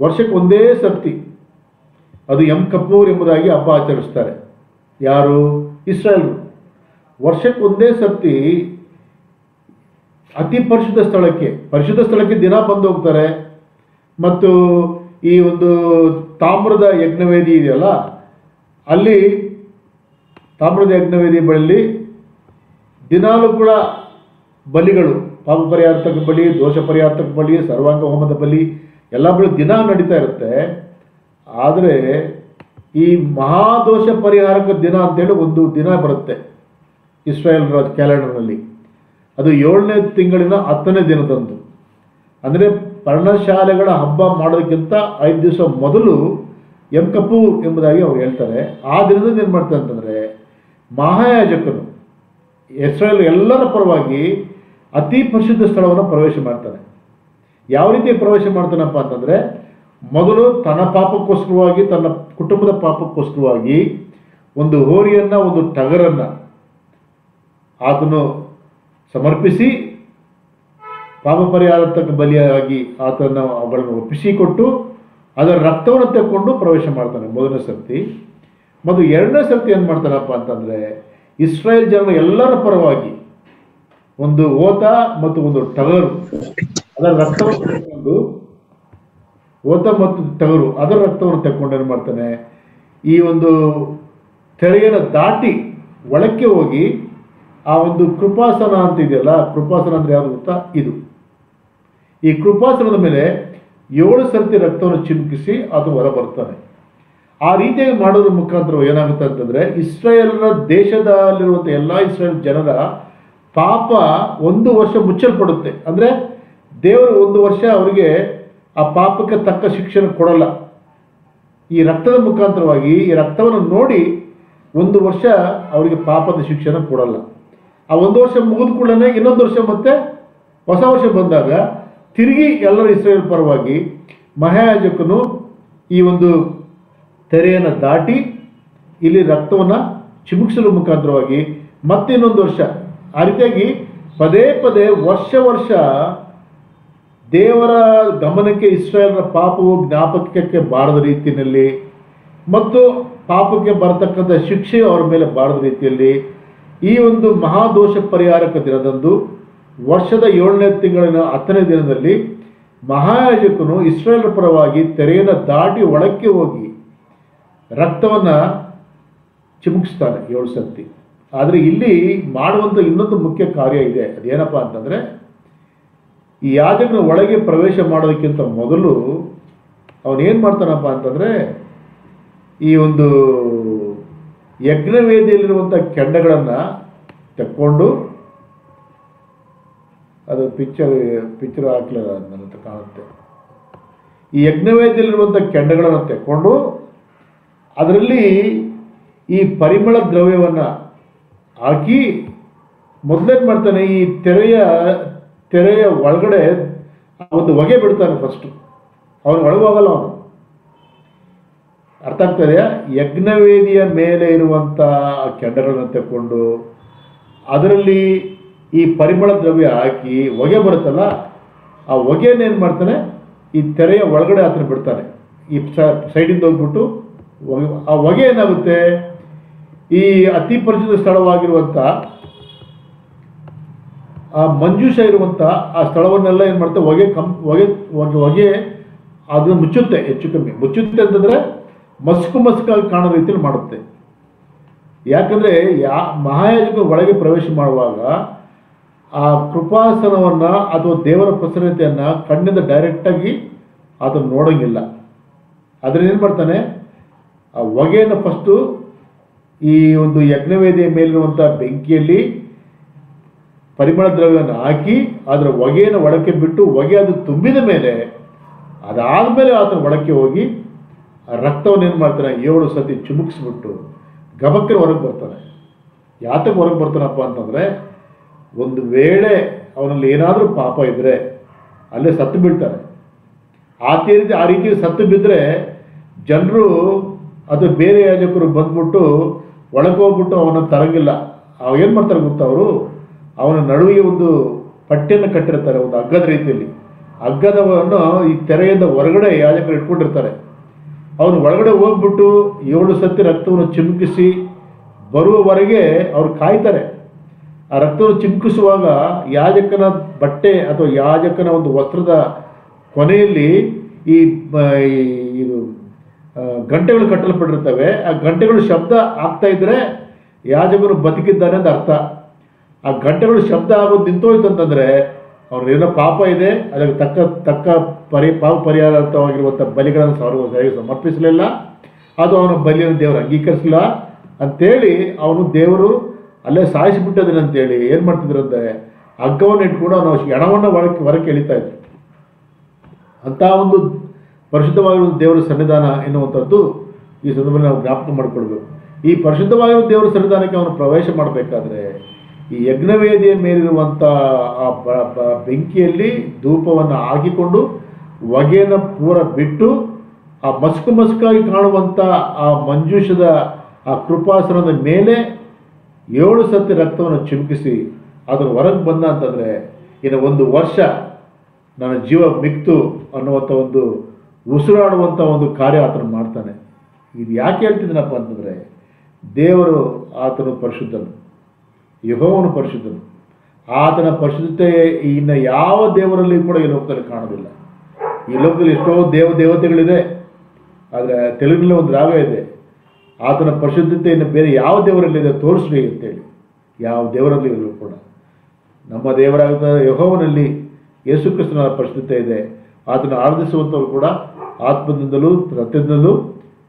ವರ್ಷಕ್ಕೆ ಒಂದೇ ಸರ್ತಿ ಅದು ಎಂ ಕಪೂರ್ ಎಂಬುದಾಗಿ ಹಬ್ಬ ಆಚರಿಸ್ತಾರೆ. ಯಾರು? ಇಸ್ರಾಯೇಲ್. ವರ್ಷಕ್ಕೆ ಒಂದೇ ಸರ್ತಿ ಅತಿ ಪರಿಶುದ್ಧ ಸ್ಥಳಕ್ಕೆ ಪರಿಶುದ್ಧ ಸ್ಥಳಕ್ಕೆ ದಿನ ಬಂದು ಹೋಗ್ತಾರೆ. ಮತ್ತು ಈ ಒಂದು ತಾಮ್ರದ ಯಜ್ಞವೇದಿ ಇದೆಯಲ್ಲ, ಅಲ್ಲಿ ತಾಮ್ರದ ಯಜ್ಞವೇದಿ ಬಳಿ ದಿನಾಲೂ ಕೂಡ ಬಲಿಗಳು, ಪಾಪ ಪರಿಹಾರಕ್ಕೆ ಬಲಿ, ದೋಷ ಪರಿಹಾರಕ್ಕೆ ಬಲಿ, ಸರ್ವಾಂಗ ಹೋಮದ ಬಲಿ, ಎಲ್ಲ ಬಳಿ ದಿನ ನಡೀತಾ ಇರುತ್ತೆ. ಆದರೆ ಈ ಮಹಾದೋಷ ಪರಿಹಾರಕ ದಿನ ಅಂತೇಳಿ ಒಂದು ದಿನ ಬರುತ್ತೆ ಇಸ್ರಾಯೇಲ್ ಕ್ಯಾಲೆಂಡರ್ನಲ್ಲಿ. ಅದು ಏಳನೇ ತಿಂಗಳಿನ ಹತ್ತನೇ ದಿನದಂದು. ಅಂದರೆ ಪರ್ಣಶಾಲೆಗಳ ಹಬ್ಬ ಮಾಡೋದಕ್ಕಿಂತ ಐದು ದಿವಸ ಮೊದಲು ಎಂ ಕಪೂರ್ ಎಂಬುದಾಗಿ ಅವ್ರು ಹೇಳ್ತಾರೆ. ಆ ದಿನದಿಂದ ಏನು ಮಾಡ್ತಾರೆ ಅಂತಂದರೆ ಮಹಾಯಾಜಕನು ಇಸ್ರೇಲ್ ಎಲ್ಲರ ಪರವಾಗಿ ಅತಿ ಪ್ರಸಿದ್ಧ ಸ್ಥಳವನ್ನು ಪ್ರವೇಶ ಮಾಡ್ತಾನೆ ಯಾವ ರೀತಿ ಪ್ರವೇಶ ಮಾಡ್ತಾನಪ್ಪ ಅಂತಂದರೆ, ಮೊದಲು ತನ್ನ ಪಾಪಕ್ಕೋಸ್ಕರವಾಗಿ, ತನ್ನ ಕುಟುಂಬದ ಪಾಪಕ್ಕೋಸ್ಕರವಾಗಿ ಒಂದು ಹೋರಿಯನ್ನು, ಒಂದು ಟಗರನ್ನು ಆತನು ಸಮರ್ಪಿಸಿ, ಪಾಪ ಪರಿಹಾರತಕ್ಕ ಬಲಿಯಾಗಿ ಆತನ ಅವುಗಳನ್ನು ಒಪ್ಪಿಸಿಕೊಟ್ಟು ಅದರ ರಕ್ತವನ್ನು ತೆಕ್ಕೊಂಡು ಪ್ರವೇಶ ಮಾಡ್ತಾನೆ ಮೊದಲನೇ ಸರ್ತಿ. ಮತ್ತು ಎರಡನೇ ಸರ್ತಿ ಏನು ಮಾಡ್ತಾರಪ್ಪ ಅಂತಂದರೆ ಇಸ್ರಾಯೇಲ್ ಜನರು ಎಲ್ಲರ ಪರವಾಗಿ ಒಂದು ಓತ ಮತ್ತು ಒಂದು ಟಗರು. ಅದರ ರಕ್ತವನ್ನು ತೆಗೆದುಕೊಂಡು ಓತ ಮತ್ತು ಟಗರು, ಅದರ ರಕ್ತವನ್ನು ತೆಕ್ಕೊಂಡು ಏನು ಮಾಡ್ತಾನೆ? ಈ ಒಂದು ತೆರೆಯನ್ನು ದಾಟಿ ಒಳಕ್ಕೆ ಹೋಗಿ ಆ ಒಂದು ಕೃಪಾಸನ ಅಂತ ಇದೆಯಲ್ಲ ಕೃಪಾಸನ ಅಂದರೆ ಯಾವುದು ಗೊತ್ತಾ? ಇದು. ಈ ಕೃಪಾಸನದ ಮೇಲೆ ಏಳು ಸರ್ತಿ ರಕ್ತವನ್ನು ಚಿಮುಕಿಸಿ ಅದು ಹೊರ ಬರ್ತಾನೆ ಆ ರೀತಿಯಾಗಿ ಮಾಡೋದ್ರ ಮುಖಾಂತರ ಏನಾಗುತ್ತೆ ಅಂತಂದ್ರೆ ಇಸ್ರಾಯೇಲ್ನ ದೇಶದಲ್ಲಿರುವಂಥ ಎಲ್ಲ ಇಸ್ರೇಲ್ ಜನರ ಪಾಪ ಒಂದು ವರ್ಷ ಮುಚ್ಚಲ್ಪಡುತ್ತೆ. ಅಂದ್ರೆ ದೇವರು ಒಂದು ವರ್ಷ ಅವರಿಗೆ ಆ ಪಾಪಕ್ಕೆ ತಕ್ಕ ಶಿಕ್ಷಣ ಕೊಡಲ್ಲ. ಈ ರಕ್ತದ ಮುಖಾಂತರವಾಗಿ ಈ ರಕ್ತವನ್ನು ನೋಡಿ ಒಂದು ವರ್ಷ ಅವರಿಗೆ ಪಾಪದ ಶಿಕ್ಷಣ ಕೊಡಲ್ಲ. ಆ ಒಂದು ವರ್ಷ ಮುಗಿದ ಕೂಡಲೇ ಇನ್ನೊಂದು ವರ್ಷ ಮತ್ತೆ ಹೊಸ ವರ್ಷ ಬಂದಾಗ ತಿರುಗಿ ಎಲ್ಲರ ಇಸ್ರೇಲ್ ಪರವಾಗಿ ಮಹಾಯಾಜಕನು ಈ ಒಂದು ತೆರೆಯನ್ನು ದಾಟಿ ಇಲ್ಲಿ ರಕ್ತವನ್ನು ಚಿಮುಕಿಸಲು ಮುಖಾಂತರವಾಗಿ ಮತ್ತಿನ್ನೊಂದು ವರ್ಷ. ಆ ರೀತಿಯಾಗಿ ಪದೇ ಪದೇ ವರ್ಷ ವರ್ಷ ದೇವರ ಗಮನಕ್ಕೆ ಇಸ್ರಾಯೇಲ್ನ ಪಾಪವು ಜ್ಞಾಪಕಕ್ಕೆ ಬಾರದ ರೀತಿಯಲ್ಲಿ ಮತ್ತು ಪಾಪಕ್ಕೆ ಬರತಕ್ಕಂಥ ಶಿಕ್ಷೆ ಅವರ ಮೇಲೆ ಬಾರದ ರೀತಿಯಲ್ಲಿ ಈ ಒಂದು ಮಹಾದೋಷ ಪರಿಹಾರಕ ದಿನದಂದು ವರ್ಷದ ಏಳನೇ ತಿಂಗಳಿನ ಹತ್ತನೇ ದಿನದಲ್ಲಿ ಮಹಾಯಾಜಕನು ಇಸ್ರಾಯೇಲ್ ಪರವಾಗಿ ತೆರೆಯನ್ನು ದಾಟಿ ಒಳಕ್ಕೆ ಹೋಗಿ ರಕ್ತವನ್ನು ಚಿಮುಕಿಸ್ತಾನೆ ಏಳು ಸರ್ತಿ ಆದರೆ ಇಲ್ಲಿ ಮಾಡುವಂಥ ಇನ್ನೊಂದು ಮುಖ್ಯ ಕಾರ್ಯ ಇದೆ. ಅದೇನಪ್ಪ ಅಂತಂದರೆ, ಈ ಯಾಜಕನ ಒಳಗೆ ಪ್ರವೇಶ ಮಾಡೋದಕ್ಕಿಂತ ಮೊದಲು ಅವನೇನು ಮಾಡ್ತಾನಪ್ಪ ಅಂತಂದರೆ, ಈ ಒಂದು ಯಜ್ಞವೇದಿಯಲ್ಲಿರುವಂಥ ಕೆಂಡಗಳನ್ನು ತಕ್ಕೊಂಡು, ಅದು ಪಿಕ್ಚರ್ ಪಿಕ್ಚರ್ ಹಾಕ್ಲಿಲ್ಲ ನನ್ನ ಕಾಣುತ್ತೆ. ಈ ಯಜ್ಞವೇದಿಯಲ್ಲಿರುವಂಥ ಕೆಂಡಗಳನ್ನು ತೆಕ್ಕೊಂಡು ಅದರಲ್ಲಿ ಈ ಪರಿಮಳ ದ್ರವ್ಯವನ್ನು ಹಾಕಿ ಮೊದಲೇನು ಮಾಡ್ತಾನೆ, ಈ ತೆರೆಯ ತೆರೆಯ ಒಳಗಡೆ ಒಂದು ಹೊಗೆ ಬಿಡ್ತಾನೆ ಫಸ್ಟು ಅವನು ಒಳಗೋಗಲ್ಲ ಅವನು. ಅರ್ಥ ಆಗ್ತದೆಯಾ ಯಜ್ಞವೇದಿಯ ಮೇಲೆ ಇರುವಂಥ ಆ ಕೆಂಡಗಳನ್ನು ತಗೊಂಡು ಅದರಲ್ಲಿ ಈ ಪರಿಮಳ ದ್ರವ್ಯ ಹಾಕಿ ಹೊಗೆ ಬರುತ್ತಲ್ಲ, ಆ ಹೊಗೆನೇನು ಮಾಡ್ತಾನೆ? ಈ ತೆರೆಯ ಒಳಗಡೆ ಆತನ ಬಿಡ್ತಾನೆ. ಈ ಸೈಡಿಂದ ಹೋಗ್ಬಿಟ್ಟು ಹೊಗೆ ಆ ಹೊಗೆ ಏನಾಗುತ್ತೆ? ಈ ಅತಿ ಪರಿಚಿತ ಸ್ಥಳವಾಗಿರುವಂಥ ಆ ಮಂಜುಷ ಇರುವಂಥ ಆ ಸ್ಥಳವನ್ನೆಲ್ಲ ಏನು ಮಾಡುತ್ತೆ ಹೊಗೆ ಕಂ, ಹೊಗೆ ಹೊಗೆ ಹೊಗೆ ಅದನ್ನು ಮುಚ್ಚುತ್ತೆ ಹೆಚ್ಚು ಕಮ್ಮಿ. ಮುಚ್ಚುತ್ತೆ ಅಂತಂದರೆ ಮಸ್ಕು ಮಸ್ಕಾಗಿ ಕಾಣೋ ರೀತಿಯಲ್ಲಿ ಮಾಡುತ್ತೆ. ಯಾಕಂದರೆ ಯಾ ಮಹಾಯಾಜಕ ಒಳಗೆ ಪ್ರವೇಶ ಮಾಡುವಾಗ ಆ ಕೃಪಾಸನವನ್ನು ಅಥವಾ ದೇವರ ಪ್ರಸನ್ನತೆಯನ್ನು ಕಣ್ಣಿಂದ ಡೈರೆಕ್ಟಾಗಿ ಅದನ್ನು ನೋಡೋಂಗಿಲ್ಲ. ಅದರಿಂದ ಏನು ಮಾಡ್ತಾನೆ? ಆ ಹೊಗೆಯನ್ನು ಫಸ್ಟು ಈ ಒಂದು ಯಜ್ಞವೇದಿಯ ಮೇಲಿರುವಂಥ ಬೆಂಕಿಯಲ್ಲಿ ಪರಿಮಳ ದ್ರವ್ಯವನ್ನು ಹಾಕಿ ಅದರ ಹೊಗೆಯನ್ನು ಒಳಕ್ಕೆ ಬಿಟ್ಟು ಹೊಗೆ ಅದು ತುಂಬಿದ ಮೇಲೆ ಅದಾದ ಮೇಲೆ ಆತನ ಒಳಕ್ಕೆ ಹೋಗಿ ಆ ರಕ್ತವನ್ನು ಏನು ಮಾಡ್ತಾನೆ? ಏಳು ಸತಿ ಚುಮುಕ್ಸ್ಬಿಟ್ಟು ಗಬಕ್ಕೆ ಹೊರಗೆ ಬರ್ತಾನೆ. ಯಾತಕ್ಕೆ ಹೊರಗೆ ಬರ್ತಾನಪ್ಪ ಅಂತಂದರೆ ಒಂದು ವೇಳೆ ಅವನಲ್ಲಿ ಏನಾದರೂ ಪಾಪ ಇದ್ದರೆ ಅಲ್ಲೇ ಸತ್ತು ಬೀಳ್ತಾನೆ. ಆ ರೀತಿ ಆ ರೀತಿ ಸತ್ತು ಬಿದ್ದರೆ ಜನರು ಅದು ಬೇರೆ ಯಾಜಕರು ಬಂದ್ಬಿಟ್ಟು ಒಳಗೋಗ್ಬಿಟ್ಟು ಅವನ ತರಂಗಿಲ್ಲ. ಅವ್ ಏನು ಮಾಡ್ತಾರೆ ಗೊತ್ತಾ ಅವರು? ಅವನ ನಡುವಿಗೆ ಒಂದು ಪಟ್ಟಿಯನ್ನು ಕಟ್ಟಿರ್ತಾರೆ, ಒಂದು ಹಗ್ಗದ ರೀತಿಯಲ್ಲಿ. ಹಗ್ಗದವನ್ನು ಈ ತೆರೆಯಿಂದ ಹೊರಗಡೆ ಯಾಜಕರು ಇಟ್ಕೊಂಡಿರ್ತಾರೆ. ಅವನು ಒಳಗಡೆ ಹೋಗ್ಬಿಟ್ಟು ಏಳು ಸತಿ ರಕ್ತವನ್ನು ಚಿಮುಕಿಸಿ ಬರುವವರೆಗೆ ಅವ್ರು ಕಾಯ್ತಾರೆ. ಆ ರಕ್ತವನ್ನು ಚಿಮುಕಿಸುವಾಗ ಯಾಜಕನ ಬಟ್ಟೆ ಅಥವಾ ಯಾಜಕನ ಒಂದು ವಸ್ತ್ರದ ಕೊನೆಯಲ್ಲಿ ಈ ಇದು ಗಂಟೆಗಳು ಕಟ್ಟಲ್ಪಟ್ಟಿರ್ತವೆ ಆ ಗಂಟೆಗಳು ಶಬ್ದ ಆಗ್ತಾ ಇದ್ರೆ ಯಾಜಕರು ಬದುಕಿದ್ದಾನೆ ಅಂತ ಅರ್ಥ. ಆ ಗಂಟೆಗಳು ಶಬ್ದ ಆಗೋದು ನಿಂತೋಯ್ತು ಅಂತಂದ್ರೆ ಏನೋ ಪಾಪ ಇದೆ, ಅದಕ್ಕೆ ತಕ್ಕ ತಕ್ಕ ಪರಿ, ಪಾಪ ಪರಿಹಾರಾರ್ಥವಾಗಿರುವಂಥ ಬಲಿಗಳನ್ನು ಸಾವಿರ ಸರಿಯಾಗಿ ಸಮರ್ಪಿಸಲಿಲ್ಲ. ಅದು ಅವನ ಬಲಿಯನ್ನು ದೇವರು ಅಂಗೀಕರಿಸಲಿಲ್ಲ. ಅಂತೇಳಿ ಅವನು ದೇವರು ಅಲ್ಲೇ ಸಾಯಿಸಿಬಿಟ್ಟದನ್ನ ಅಂತೇಳಿ ಏನು ಮಾಡ್ತಿದ್ರು ಅಂದ್ರೆ ಹಗ್ಗವನ್ನು ಇಟ್ಕೊಂಡು ಅವನು ಎಣವನ್ನು ಹೊರಕ್ಕೆ ಹೊರಕ್ಕೆ ಎಳಿತಾ ಇದ್ರು. ಅಂತ ಒಂದು ಪರಿಶುದ್ಧವಾಗಿರುವ ದೇವರ ಸನ್ನಿಧಾನ ಎನ್ನುವಂಥದ್ದು ಈ ಸಂದರ್ಭದಲ್ಲಿ ನಾವು ಜ್ಞಾಪಕ ಮಾಡಿಕೊಳ್ಬೇಕು. ಈ ಪರಿಶುದ್ಧವಾಗಿರುವ ದೇವರ ಸನ್ನಿಧಾನಕ್ಕೆ ಅವನು ಪ್ರವೇಶ ಮಾಡಬೇಕಾದ್ರೆ ಈ ಯಜ್ಞವೇದಿಯ ಮೇಲಿರುವಂಥ ಆ ಬೆಂಕಿಯಲ್ಲಿ ಧೂಪವನ್ನು ಹಾಕಿಕೊಂಡು ಹೊಗೆಯನ್ನು ಪೂರ ಬಿಟ್ಟು ಆ ಮಸ್ಕು ಮಸ್ಕಾಗಿ ಕಾಣುವಂಥ ಆ ಮಂಜೂಷದ ಆ ಕೃಪಾಸನದ ಮೇಲೆ ಏಳು ಸತಿ ರಕ್ತವನ್ನು ಚಿಮುಕಿಸಿ ಅದನ್ನು ಹೊರಗೆ ಬಂದ ಅಂತಂದರೆ ಇನ್ನು ಒಂದು ವರ್ಷ ನನ್ನ ಜೀವ ಮಿಕ್ತು ಅನ್ನುವಂಥ ಒಂದು ಉಸಿರಾಡುವಂಥ ಒಂದು ಕಾರ್ಯ ಆತನು ಮಾಡ್ತಾನೆ. ಇದು ಯಾಕೆ ಹೇಳ್ತಿದ್ದೀನಪ್ಪ ಅಂತಂದರೆ, ದೇವರು ಆತನು ಪರಿಶುದ್ಧನು, ಯಹೋವನು ಪರಿಶುದ್ಧನು. ಆತನ ಪರಿಶುದ್ಧತೆ ಇನ್ನು ಯಾವ ದೇವರಲ್ಲಿ ಕೂಡ ಈ ಲೋಕದಲ್ಲಿ ಕಾಣೋದಿಲ್ಲ. ಈ ಲೋಕದಲ್ಲಿ ಎಷ್ಟೋ ದೇವ ದೇವತೆಗಳಿದೆ, ಆದರೆ ತೆಲುಗಿನಲ್ಲಿ ಒಂದು ರಾಗ ಇದೆ. ಆತನ ಪರಿಶುದ್ಧತೆಯನ್ನು ಬೇರೆ ಯಾವ ದೇವರಲ್ಲಿದೆ ತೋರಿಸ್ರಿ ಅಂತೇಳಿ, ಯಾವ ದೇವರಲ್ಲಿ ಇರಲು ಕೂಡ. ನಮ್ಮ ದೇವರಾದ ಯಹೋವನಲ್ಲಿ ಯೇಸು ಕ್ರಿಸ್ತನ ಪರಿಶುದ್ಧತೆ ಇದೆ. ಆತನ ಆರಾಧಿಸುವಂಥವ್ರು ಕೂಡ ಆತ್ಮದಿಂದಲೂ ಸತ್ಯದಿಂದಲೂ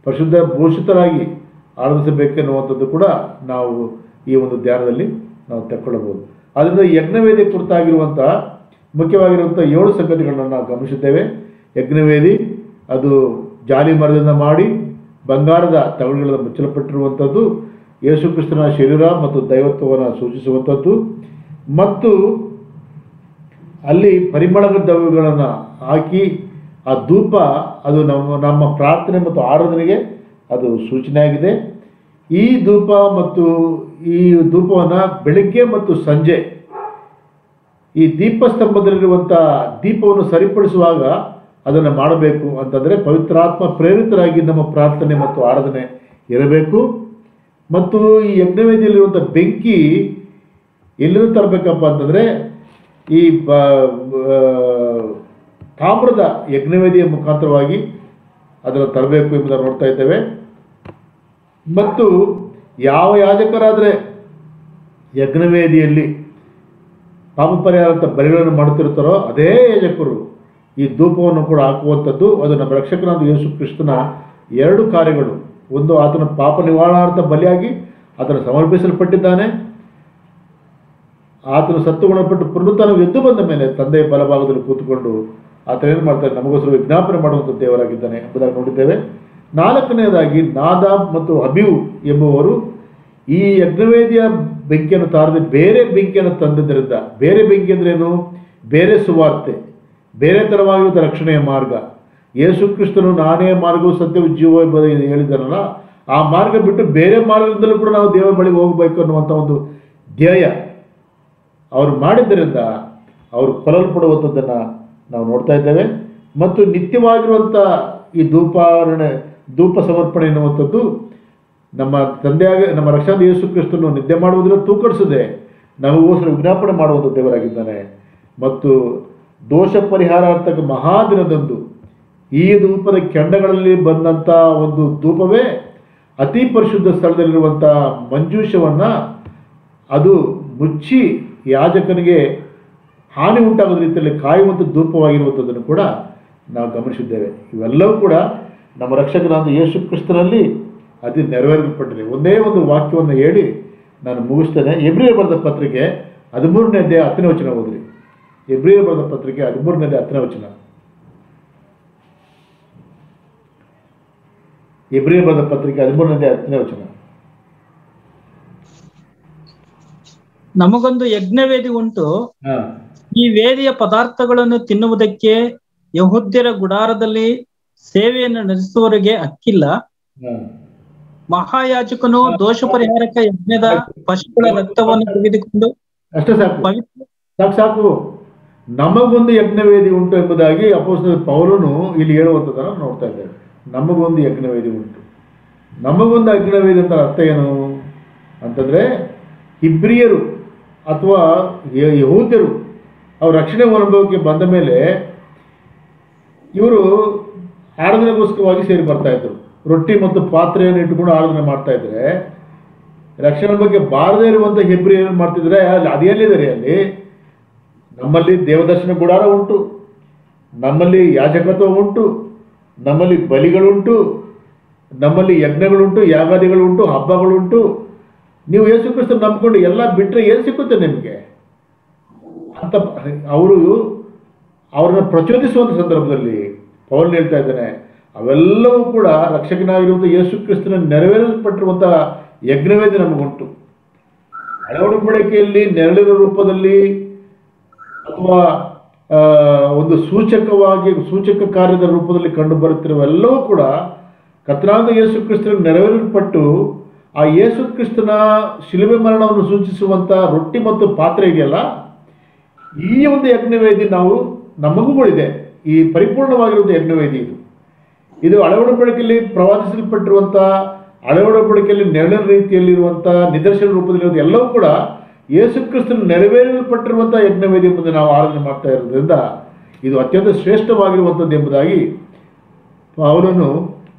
ಪರಿಶುದ್ಧ ಭೂಷಿತರಾಗಿ ಆರಾಧಿಸಬೇಕೆನ್ನುವಂಥದ್ದು ಕೂಡ ನಾವು ಈ ಒಂದು ಧ್ಯಾನದಲ್ಲಿ ನಾವು ತಕ್ಕೊಳ್ಳಬಹುದು. ಅದರಿಂದ ಯಜ್ಞವೇದಿ ಕುರಿತಾಗಿರುವಂಥ ಮುಖ್ಯವಾಗಿರುವಂಥ ಏಳು ಸಂಗತಿಗಳನ್ನು ನಾವು ಗಮನಿಸಿದ್ದೇವೆ. ಯಜ್ಞವೇದಿ ಅದು ಜಾಲಿ ಮರದಿಂದ ಮಾಡಿ ಬಂಗಾರದ ತಗಡುಗಳಿಂದ ಮುಚ್ಚಲ್ಪಟ್ಟಿರುವಂಥದ್ದು, ಯೇಸುಕ್ರಿಸ್ತನ ಶರೀರ ಮತ್ತು ದೈವತ್ವವನ್ನು ಸೂಚಿಸುವಂಥದ್ದು ಮತ್ತು ಅಲ್ಲಿ ಪರಿಮಳದ ದ್ರವ್ಯಗಳನ್ನು ಹಾಕಿ ಆ ಧೂಪ ಅದು ನಮ್ಮ ನಮ್ಮ ಪ್ರಾರ್ಥನೆ ಮತ್ತು ಆರಾಧನೆಗೆ ಅದು ಸೂಚನೆಯಾಗಿದೆ. ಈ ಧೂಪ ಮತ್ತು ಈ ಧೂಪವನ್ನು ಬೆಳಿಗ್ಗೆ ಮತ್ತು ಸಂಜೆ ಈ ದೀಪಸ್ತಂಭದಲ್ಲಿರುವಂಥ ದೀಪವನ್ನು ಸರಿಪಡಿಸುವಾಗ ಅದನ್ನು ಮಾಡಬೇಕು ಅಂತಂದರೆ ಪವಿತ್ರಾತ್ಮ ಪ್ರೇರಿತರಾಗಿ ನಮ್ಮ ಪ್ರಾರ್ಥನೆ ಮತ್ತು ಆರಾಧನೆ ಇರಬೇಕು. ಮತ್ತು ಈ ಯಜ್ಞವೇದಿಯಲ್ಲಿರುವಂಥ ಬೆಂಕಿ ಎಲ್ಲಿಂದ ತರಬೇಕಪ್ಪ ಅಂತಂದರೆ ಈ ತಾಮ್ರದ ಯಜ್ಞವೇದಿಯ ಮುಖಾಂತರವಾಗಿ ಅದನ್ನು ತರಬೇಕು ಎಂಬುದನ್ನು ನೋಡ್ತಾ ಇದ್ದೇವೆ. ಮತ್ತು ಯಾವ ಯಾಜಕರಾದರೆ ಯಜ್ಞವೇದಿಯಲ್ಲಿ ಪಾಪ ಪರಿಹಾರ ಅಂತ ಬಲಿಗಳನ್ನು ಅದೇ ಯಾಜಕರು ಈ ಧೂಪವನ್ನು ಕೂಡ ಹಾಕುವಂಥದ್ದು. ಅದು ನಮ್ಮ ರಕ್ಷಕನಾದ ಯೇಸು ಕ್ರಿಸ್ತನ ಎರಡು ಕಾರ್ಯಗಳು. ಒಂದು, ಆತನ ಪಾಪ ನಿವಾರಣಾರ್ಥ ಬಲಿಯಾಗಿ ಅದನ್ನು ಸಮರ್ಪಿಸಲ್ಪಟ್ಟಿದ್ದಾನೆ. ಆತನು ಸತ್ತು ಗುಣಪಟ್ಟು ಪುನರುತ್ತಾನ ಎದ್ದು ಬಂದ ಮೇಲೆ ತಂದೆಯ ಬಲಭಾಗದಲ್ಲಿ ಕೂತುಕೊಂಡು ಆತ ಏನು ಮಾಡ್ತಾರೆ? ನಮಗೋಸ್ಕರ ವಿಜ್ಞಾಪನೆ ಮಾಡುವಂಥ ದೇವರಾಗಿದ್ದಾನೆ ಎಂಬುದಾಗಿ ನೋಡಿದ್ದೇವೆ. ನಾಲ್ಕನೆಯದಾಗಿ ನಾದಾಬ್ ಮತ್ತು ಅಬಿವು ಎಂಬುವರು ಈ ಯಜ್ಞವೇದಿಯ ಬೆಂಕಿಯನ್ನು ತಾರದೆ ಬೇರೆ ಬೆಂಕಿಯನ್ನು ತಂದಿದ್ದರಿಂದ, ಬೇರೆ ಬೆಂಕಿ ಅಂದ್ರೇನು ಬೇರೆ ಸುವಾರ್ತೆ, ಬೇರೆ ತರವಾಗಿರುವ ರಕ್ಷಣೆಯ ಮಾರ್ಗ. ಯೇಸು ಕ್ರಿಸ್ತನು ನಾನೇ ಮಾರ್ಗವು ಸತ್ಯವು ಜೀವ ಎಂಬುದು ಹೇಳಿದ್ದಾನಲ್ಲ, ಆ ಮಾರ್ಗ ಬಿಟ್ಟು ಬೇರೆ ಮಾರ್ಗದಿಂದಲೂ ಕೂಡ ನಾವು ದೇವರ ಬಳಿಗೆ ಹೋಗಬೇಕು ಅನ್ನುವಂಥ ಒಂದು ಧ್ಯೇಯ. ಅವರು ಮಾಡಿದ್ದರಿಂದ, ಅವರು ಕೊಲ್ಲಲ್ಪಡುವಂಥದ್ದನ್ನು ನಾವು ನೋಡ್ತಾ ಇದ್ದೇವೆ. ಮತ್ತು ನಿತ್ಯವಾಗಿರುವಂಥ ಈ ಧೂಪಾರಣೆ ಧೂಪ ಸಮರ್ಪಣೆ ಎನ್ನುವಂಥದ್ದು ನಮ್ಮ ತಂದೆಯಾಗ, ನಮ್ಮ ರಕ್ಷಾದ ಯೇಸು ಕ್ರಿಸ್ತನು ನಿದ್ದೆ ಮಾಡುವುದನ್ನು ತೂಕಡಿಸದೆ ನಮಗೋಸ್ಕರ ವಿಜ್ಞಾಪನೆ ಮಾಡುವಂಥ ದೇವರಾಗಿದ್ದಾನೆ. ಮತ್ತು ದೋಷ ಪರಿಹಾರಾರ್ಥಕ ಮಹಾದಿನದಂದು ಈ ಧೂಪದ ಕೆಂಡಗಳಲ್ಲಿ ಬಂದಂಥ ಒಂದು ಧೂಪವೇ ಅತಿ ಪರಿಶುದ್ಧ ಸ್ಥಳದಲ್ಲಿರುವಂಥ ಮಂಜೂಷವನ್ನು ಅದು ಮುಚ್ಚಿ ಯಾಜಕನಿಗೆ ಹಾನಿ ಉಂಟಾಗದ ರೀತಿಯಲ್ಲಿ ಕಾಯುವಂಥ ಧೂಪವಾಗಿರುವಂಥದ್ದನ್ನು ಕೂಡ ನಾವು ಗಮನಿಸಿದ್ದೇವೆ. ಇವೆಲ್ಲವೂ ಕೂಡ ನಮ್ಮ ರಕ್ಷಕರಾದ ಯೇಸು ಕ್ರಿಸ್ತನಲ್ಲಿ ಅದು ನೆರವೇರಲ್ಪಟ್ಟಿದೆ ಒಂದೇ ಒಂದು ವಾಕ್ಯವನ್ನು ಹೇಳಿ ನಾನು ಮುಗಿಸ್ತೇನೆ. ಎಬ್ರಿಯ ಬರೆದ ಪತ್ರಿಕೆ ಹದಿಮೂರನೇ ಅಧ್ಯಾಯ ಹತ್ತನೇ ವಚನ ಓದ್ರಿ. ಎಬ್ರಿಯ ಬರೆದ ಪತ್ರಿಕೆ ಹದಿಮೂರನೇ ಅಧ್ಯಾಯ ಹತ್ತನೇ ವಚನ. ಎಬ್ರಿಯ ಬರೆದ ಪತ್ರಿಕೆ ಹದಿಮೂರನೇ ಅಧ್ಯಾಯ ಹತ್ತನೇ ವಚನ. ನಮಗೊಂದು ಯಜ್ಞ ವೇದಿ ಉಂಟು ಈ ವೇದಿಯ ಪದಾರ್ಥಗಳನ್ನು ತಿನ್ನುವುದಕ್ಕೆ ಯಹುದ್ಯರ ಗುಡಾರದಲ್ಲಿ ಸೇವೆಯನ್ನು ನಡೆಸುವವರಿಗೆ ಅಕ್ಕಿಲ್ಲ ಮಹಾಯಾಜಕನು ದೋಷ ಪರಿಹಾರಕ ಯಜ್ಞದ ಪಶುಗಳ ರಕ್ತವನ್ನು ತೆಗೆದುಕೊಂಡು ಅಷ್ಟೇ ಸಾಕು. ಸಾಕು ನಮಗೊಂದು ಯಜ್ಞವೇದಿ ಉಂಟು ಎಂಬುದಾಗಿ ಅಪೋಸ್ ಪೌಲನು ಇಲ್ಲಿ ಹೇಳುವಂಥದ್ದನ್ನು ನೋಡ್ತಾ ಇದ್ದೇವೆ. ನಮಗೊಂದು ಯಜ್ಞವೇದಿ ಉಂಟು. ನಮಗೊಂದು ಯಜ್ಞವೇದಿ ಅಂತ ಅರ್ಥ ಏನು? ಅಂತಂದ್ರೆ ಇಬ್ರಿಯರು ಅಥವಾ ಯಹೂದ್ಯರು ಅವ್ರ ರಕ್ಷಣೆ ಅನುಭವಕ್ಕೆ ಬಂದ ಮೇಲೆ ಇವರು ಆರಾಧನೆಗೋಸ್ಕರವಾಗಿ ಸೇರಿ ಬರ್ತಾ ಇದ್ರು. ರೊಟ್ಟಿ ಮತ್ತು ಪಾತ್ರೆಯನ್ನು ಇಟ್ಟುಕೊಂಡು ಆರಾಧನೆ ಮಾಡ್ತಾ ಇದ್ರೆ, ರಕ್ಷಣೆ ಬಗ್ಗೆ ಬಾರದೇ ಇರುವಂಥ ಹೆಬ್ರಿ ಏನು ಮಾಡ್ತಿದ್ರೆ, ಅಲ್ಲಿ ಅದೇನಿದೆ ಅಲ್ಲಿ. ನಮ್ಮಲ್ಲಿ ದೇವದರ್ಶನ ಗುಡಾರ ಉಂಟು, ನಮ್ಮಲ್ಲಿ ಯಾಜಕತ್ವ ಉಂಟು, ನಮ್ಮಲ್ಲಿ ಬಲಿಗಳುಂಟು, ನಮ್ಮಲ್ಲಿ ಯಜ್ಞಗಳುಂಟು, ಯಾಗಾದಿಗಳುಂಟು, ಹಬ್ಬಗಳುಂಟು ನೀವು ಯೇಸು ಕ್ರಿಸ್ತ ನಂಬಿಕೊಂಡು ಎಲ್ಲ ಬಿಟ್ಟರೆ ಏನು ಸಿಕ್ಕುತ್ತೆ ನಿಮಗೆ? ಅಂತ ಅವರು ಅವ್ರನ್ನ ಪ್ರಚೋದಿಸುವಂಥ ಸಂದರ್ಭದಲ್ಲಿ ಪೌಲ್ ಹೇಳ್ತಾ ಇದ್ದಾನೆ, ಅವೆಲ್ಲವೂ ಕೂಡ ರಕ್ಷಕನಾಗಿರುವಂಥ ಯೇಸು ಕ್ರಿಸ್ತನ ನೆರವೇರಲ್ಪಟ್ಟಿರುವಂಥ ಯಜ್ಞವೇದಿ ನಮಗುಂಟು. ಹಳೆ ಒಡಂಬಡಿಕೆಯಲ್ಲಿ ನೆರಳಿನ ರೂಪದಲ್ಲಿ ಅಥವಾ ಒಂದು ಸೂಚಕವಾಗಿ, ಸೂಚಕ ಕಾರ್ಯದ ರೂಪದಲ್ಲಿ ಕಂಡು ಬರುತ್ತಿರುವೆಲ್ಲವೂ ಕೂಡ ಕರ್ತನಾದ ಯೇಸು ಕ್ರಿಸ್ತನ ನೆರವೇರಲ್ಪಟ್ಟು ಆ ಯೇಸು ಕ್ರಿಸ್ತನ ಶಿಲುಬೆ ಮರಣವನ್ನು ಸೂಚಿಸುವಂಥ ರೊಟ್ಟಿ ಮತ್ತು ಪಾತ್ರೆ ಇದೆಯಲ್ಲ? ಈ ಒಂದು ಯಜ್ಞವೇದಿ ನಾವು ನಮಗೂಗಳಿದೆ. ಈ ಪರಿಪೂರ್ಣವಾಗಿರುವಂಥ ಯಜ್ಞವೇದಿ ಇದು. ಇದು ಅಳವಡ ಬಳಕೆಯಲ್ಲಿ ಪ್ರವಾದಿಸಲ್ಪಟ್ಟಿರುವಂಥ ಅಳವಡ ಬಳಕೆಯಲ್ಲಿ ನೆರಳಿನ ರೀತಿಯಲ್ಲಿರುವಂಥ ನಿದರ್ಶನ ರೂಪದಲ್ಲಿರುವಂಥ ಎಲ್ಲವೂ ಕೂಡ ಯೇಸು ಕ್ರಿಸ್ತನ ನೆರವೇರಲ್ಪಟ್ಟಿರುವಂಥ ಯಜ್ಞವೇದಿ ಎಂಬುದನ್ನು ನಾವು ಆರಾಧನೆ ಮಾಡ್ತಾ ಇರೋದ್ರಿಂದ ಇದು ಅತ್ಯಂತ ಶ್ರೇಷ್ಠವಾಗಿರುವಂಥದ್ದು ಎಂಬುದಾಗಿ ಅವರನ್ನು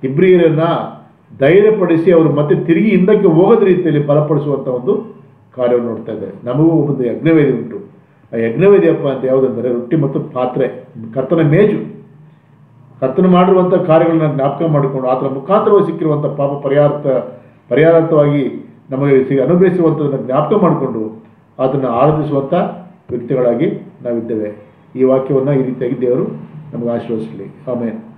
ಇಬ್ರಿಯರನ್ನ ಧೈರ್ಯಪಡಿಸಿ ಅವರು ಮತ್ತೆ ತಿರುಗಿ ಹಿಂದಕ್ಕೆ ಹೋಗದ ರೀತಿಯಲ್ಲಿ ಬಲಪಡಿಸುವಂಥ ಒಂದು ಕಾರ್ಯವನ್ನು ನೋಡ್ತಾ ಇದ್ದಾರೆ. ನಮಗೂ ಒಂದು ಯಜ್ಞವೇದಿ ಉಂಟು. ಆ ಯಜ್ಞವೇದಿಯಪ್ಪ ಅಂತ ಯಾವುದಂದರೆ ರೊಟ್ಟಿ ಮತ್ತು ಪಾತ್ರೆ, ಕರ್ತನ ಮೇಜು. ಕರ್ತನ ಮಾಡಿರುವಂಥ ಕಾರ್ಯಗಳನ್ನ ಜ್ಞಾಪಕ ಮಾಡಿಕೊಂಡು ಆತನ ಮುಖಾಂತರವಾಗಿ ಸಿಕ್ಕಿರುವಂಥ ಪಾಪ ಪರಿಹಾರ್ಥ, ಪರಿಹಾರಾರ್ಥವಾಗಿ ನಮಗೆ ಅನುಗ್ರಹಿಸುವಂಥದ್ದನ್ನು ಜ್ಞಾಪಕ ಮಾಡಿಕೊಂಡು ಅದನ್ನು ಆರಾಧಿಸುವಂಥ ವ್ಯಕ್ತಿಗಳಾಗಿ ನಾವಿದ್ದೇವೆ. ಈ ವಾಕ್ಯವನ್ನು ಈ ರೀತಿಯಾಗಿ ದೇವರು ನಮಗೆ ಆಶೀರ್ವದಿಸಲಿ. ಆಮೇಲೆ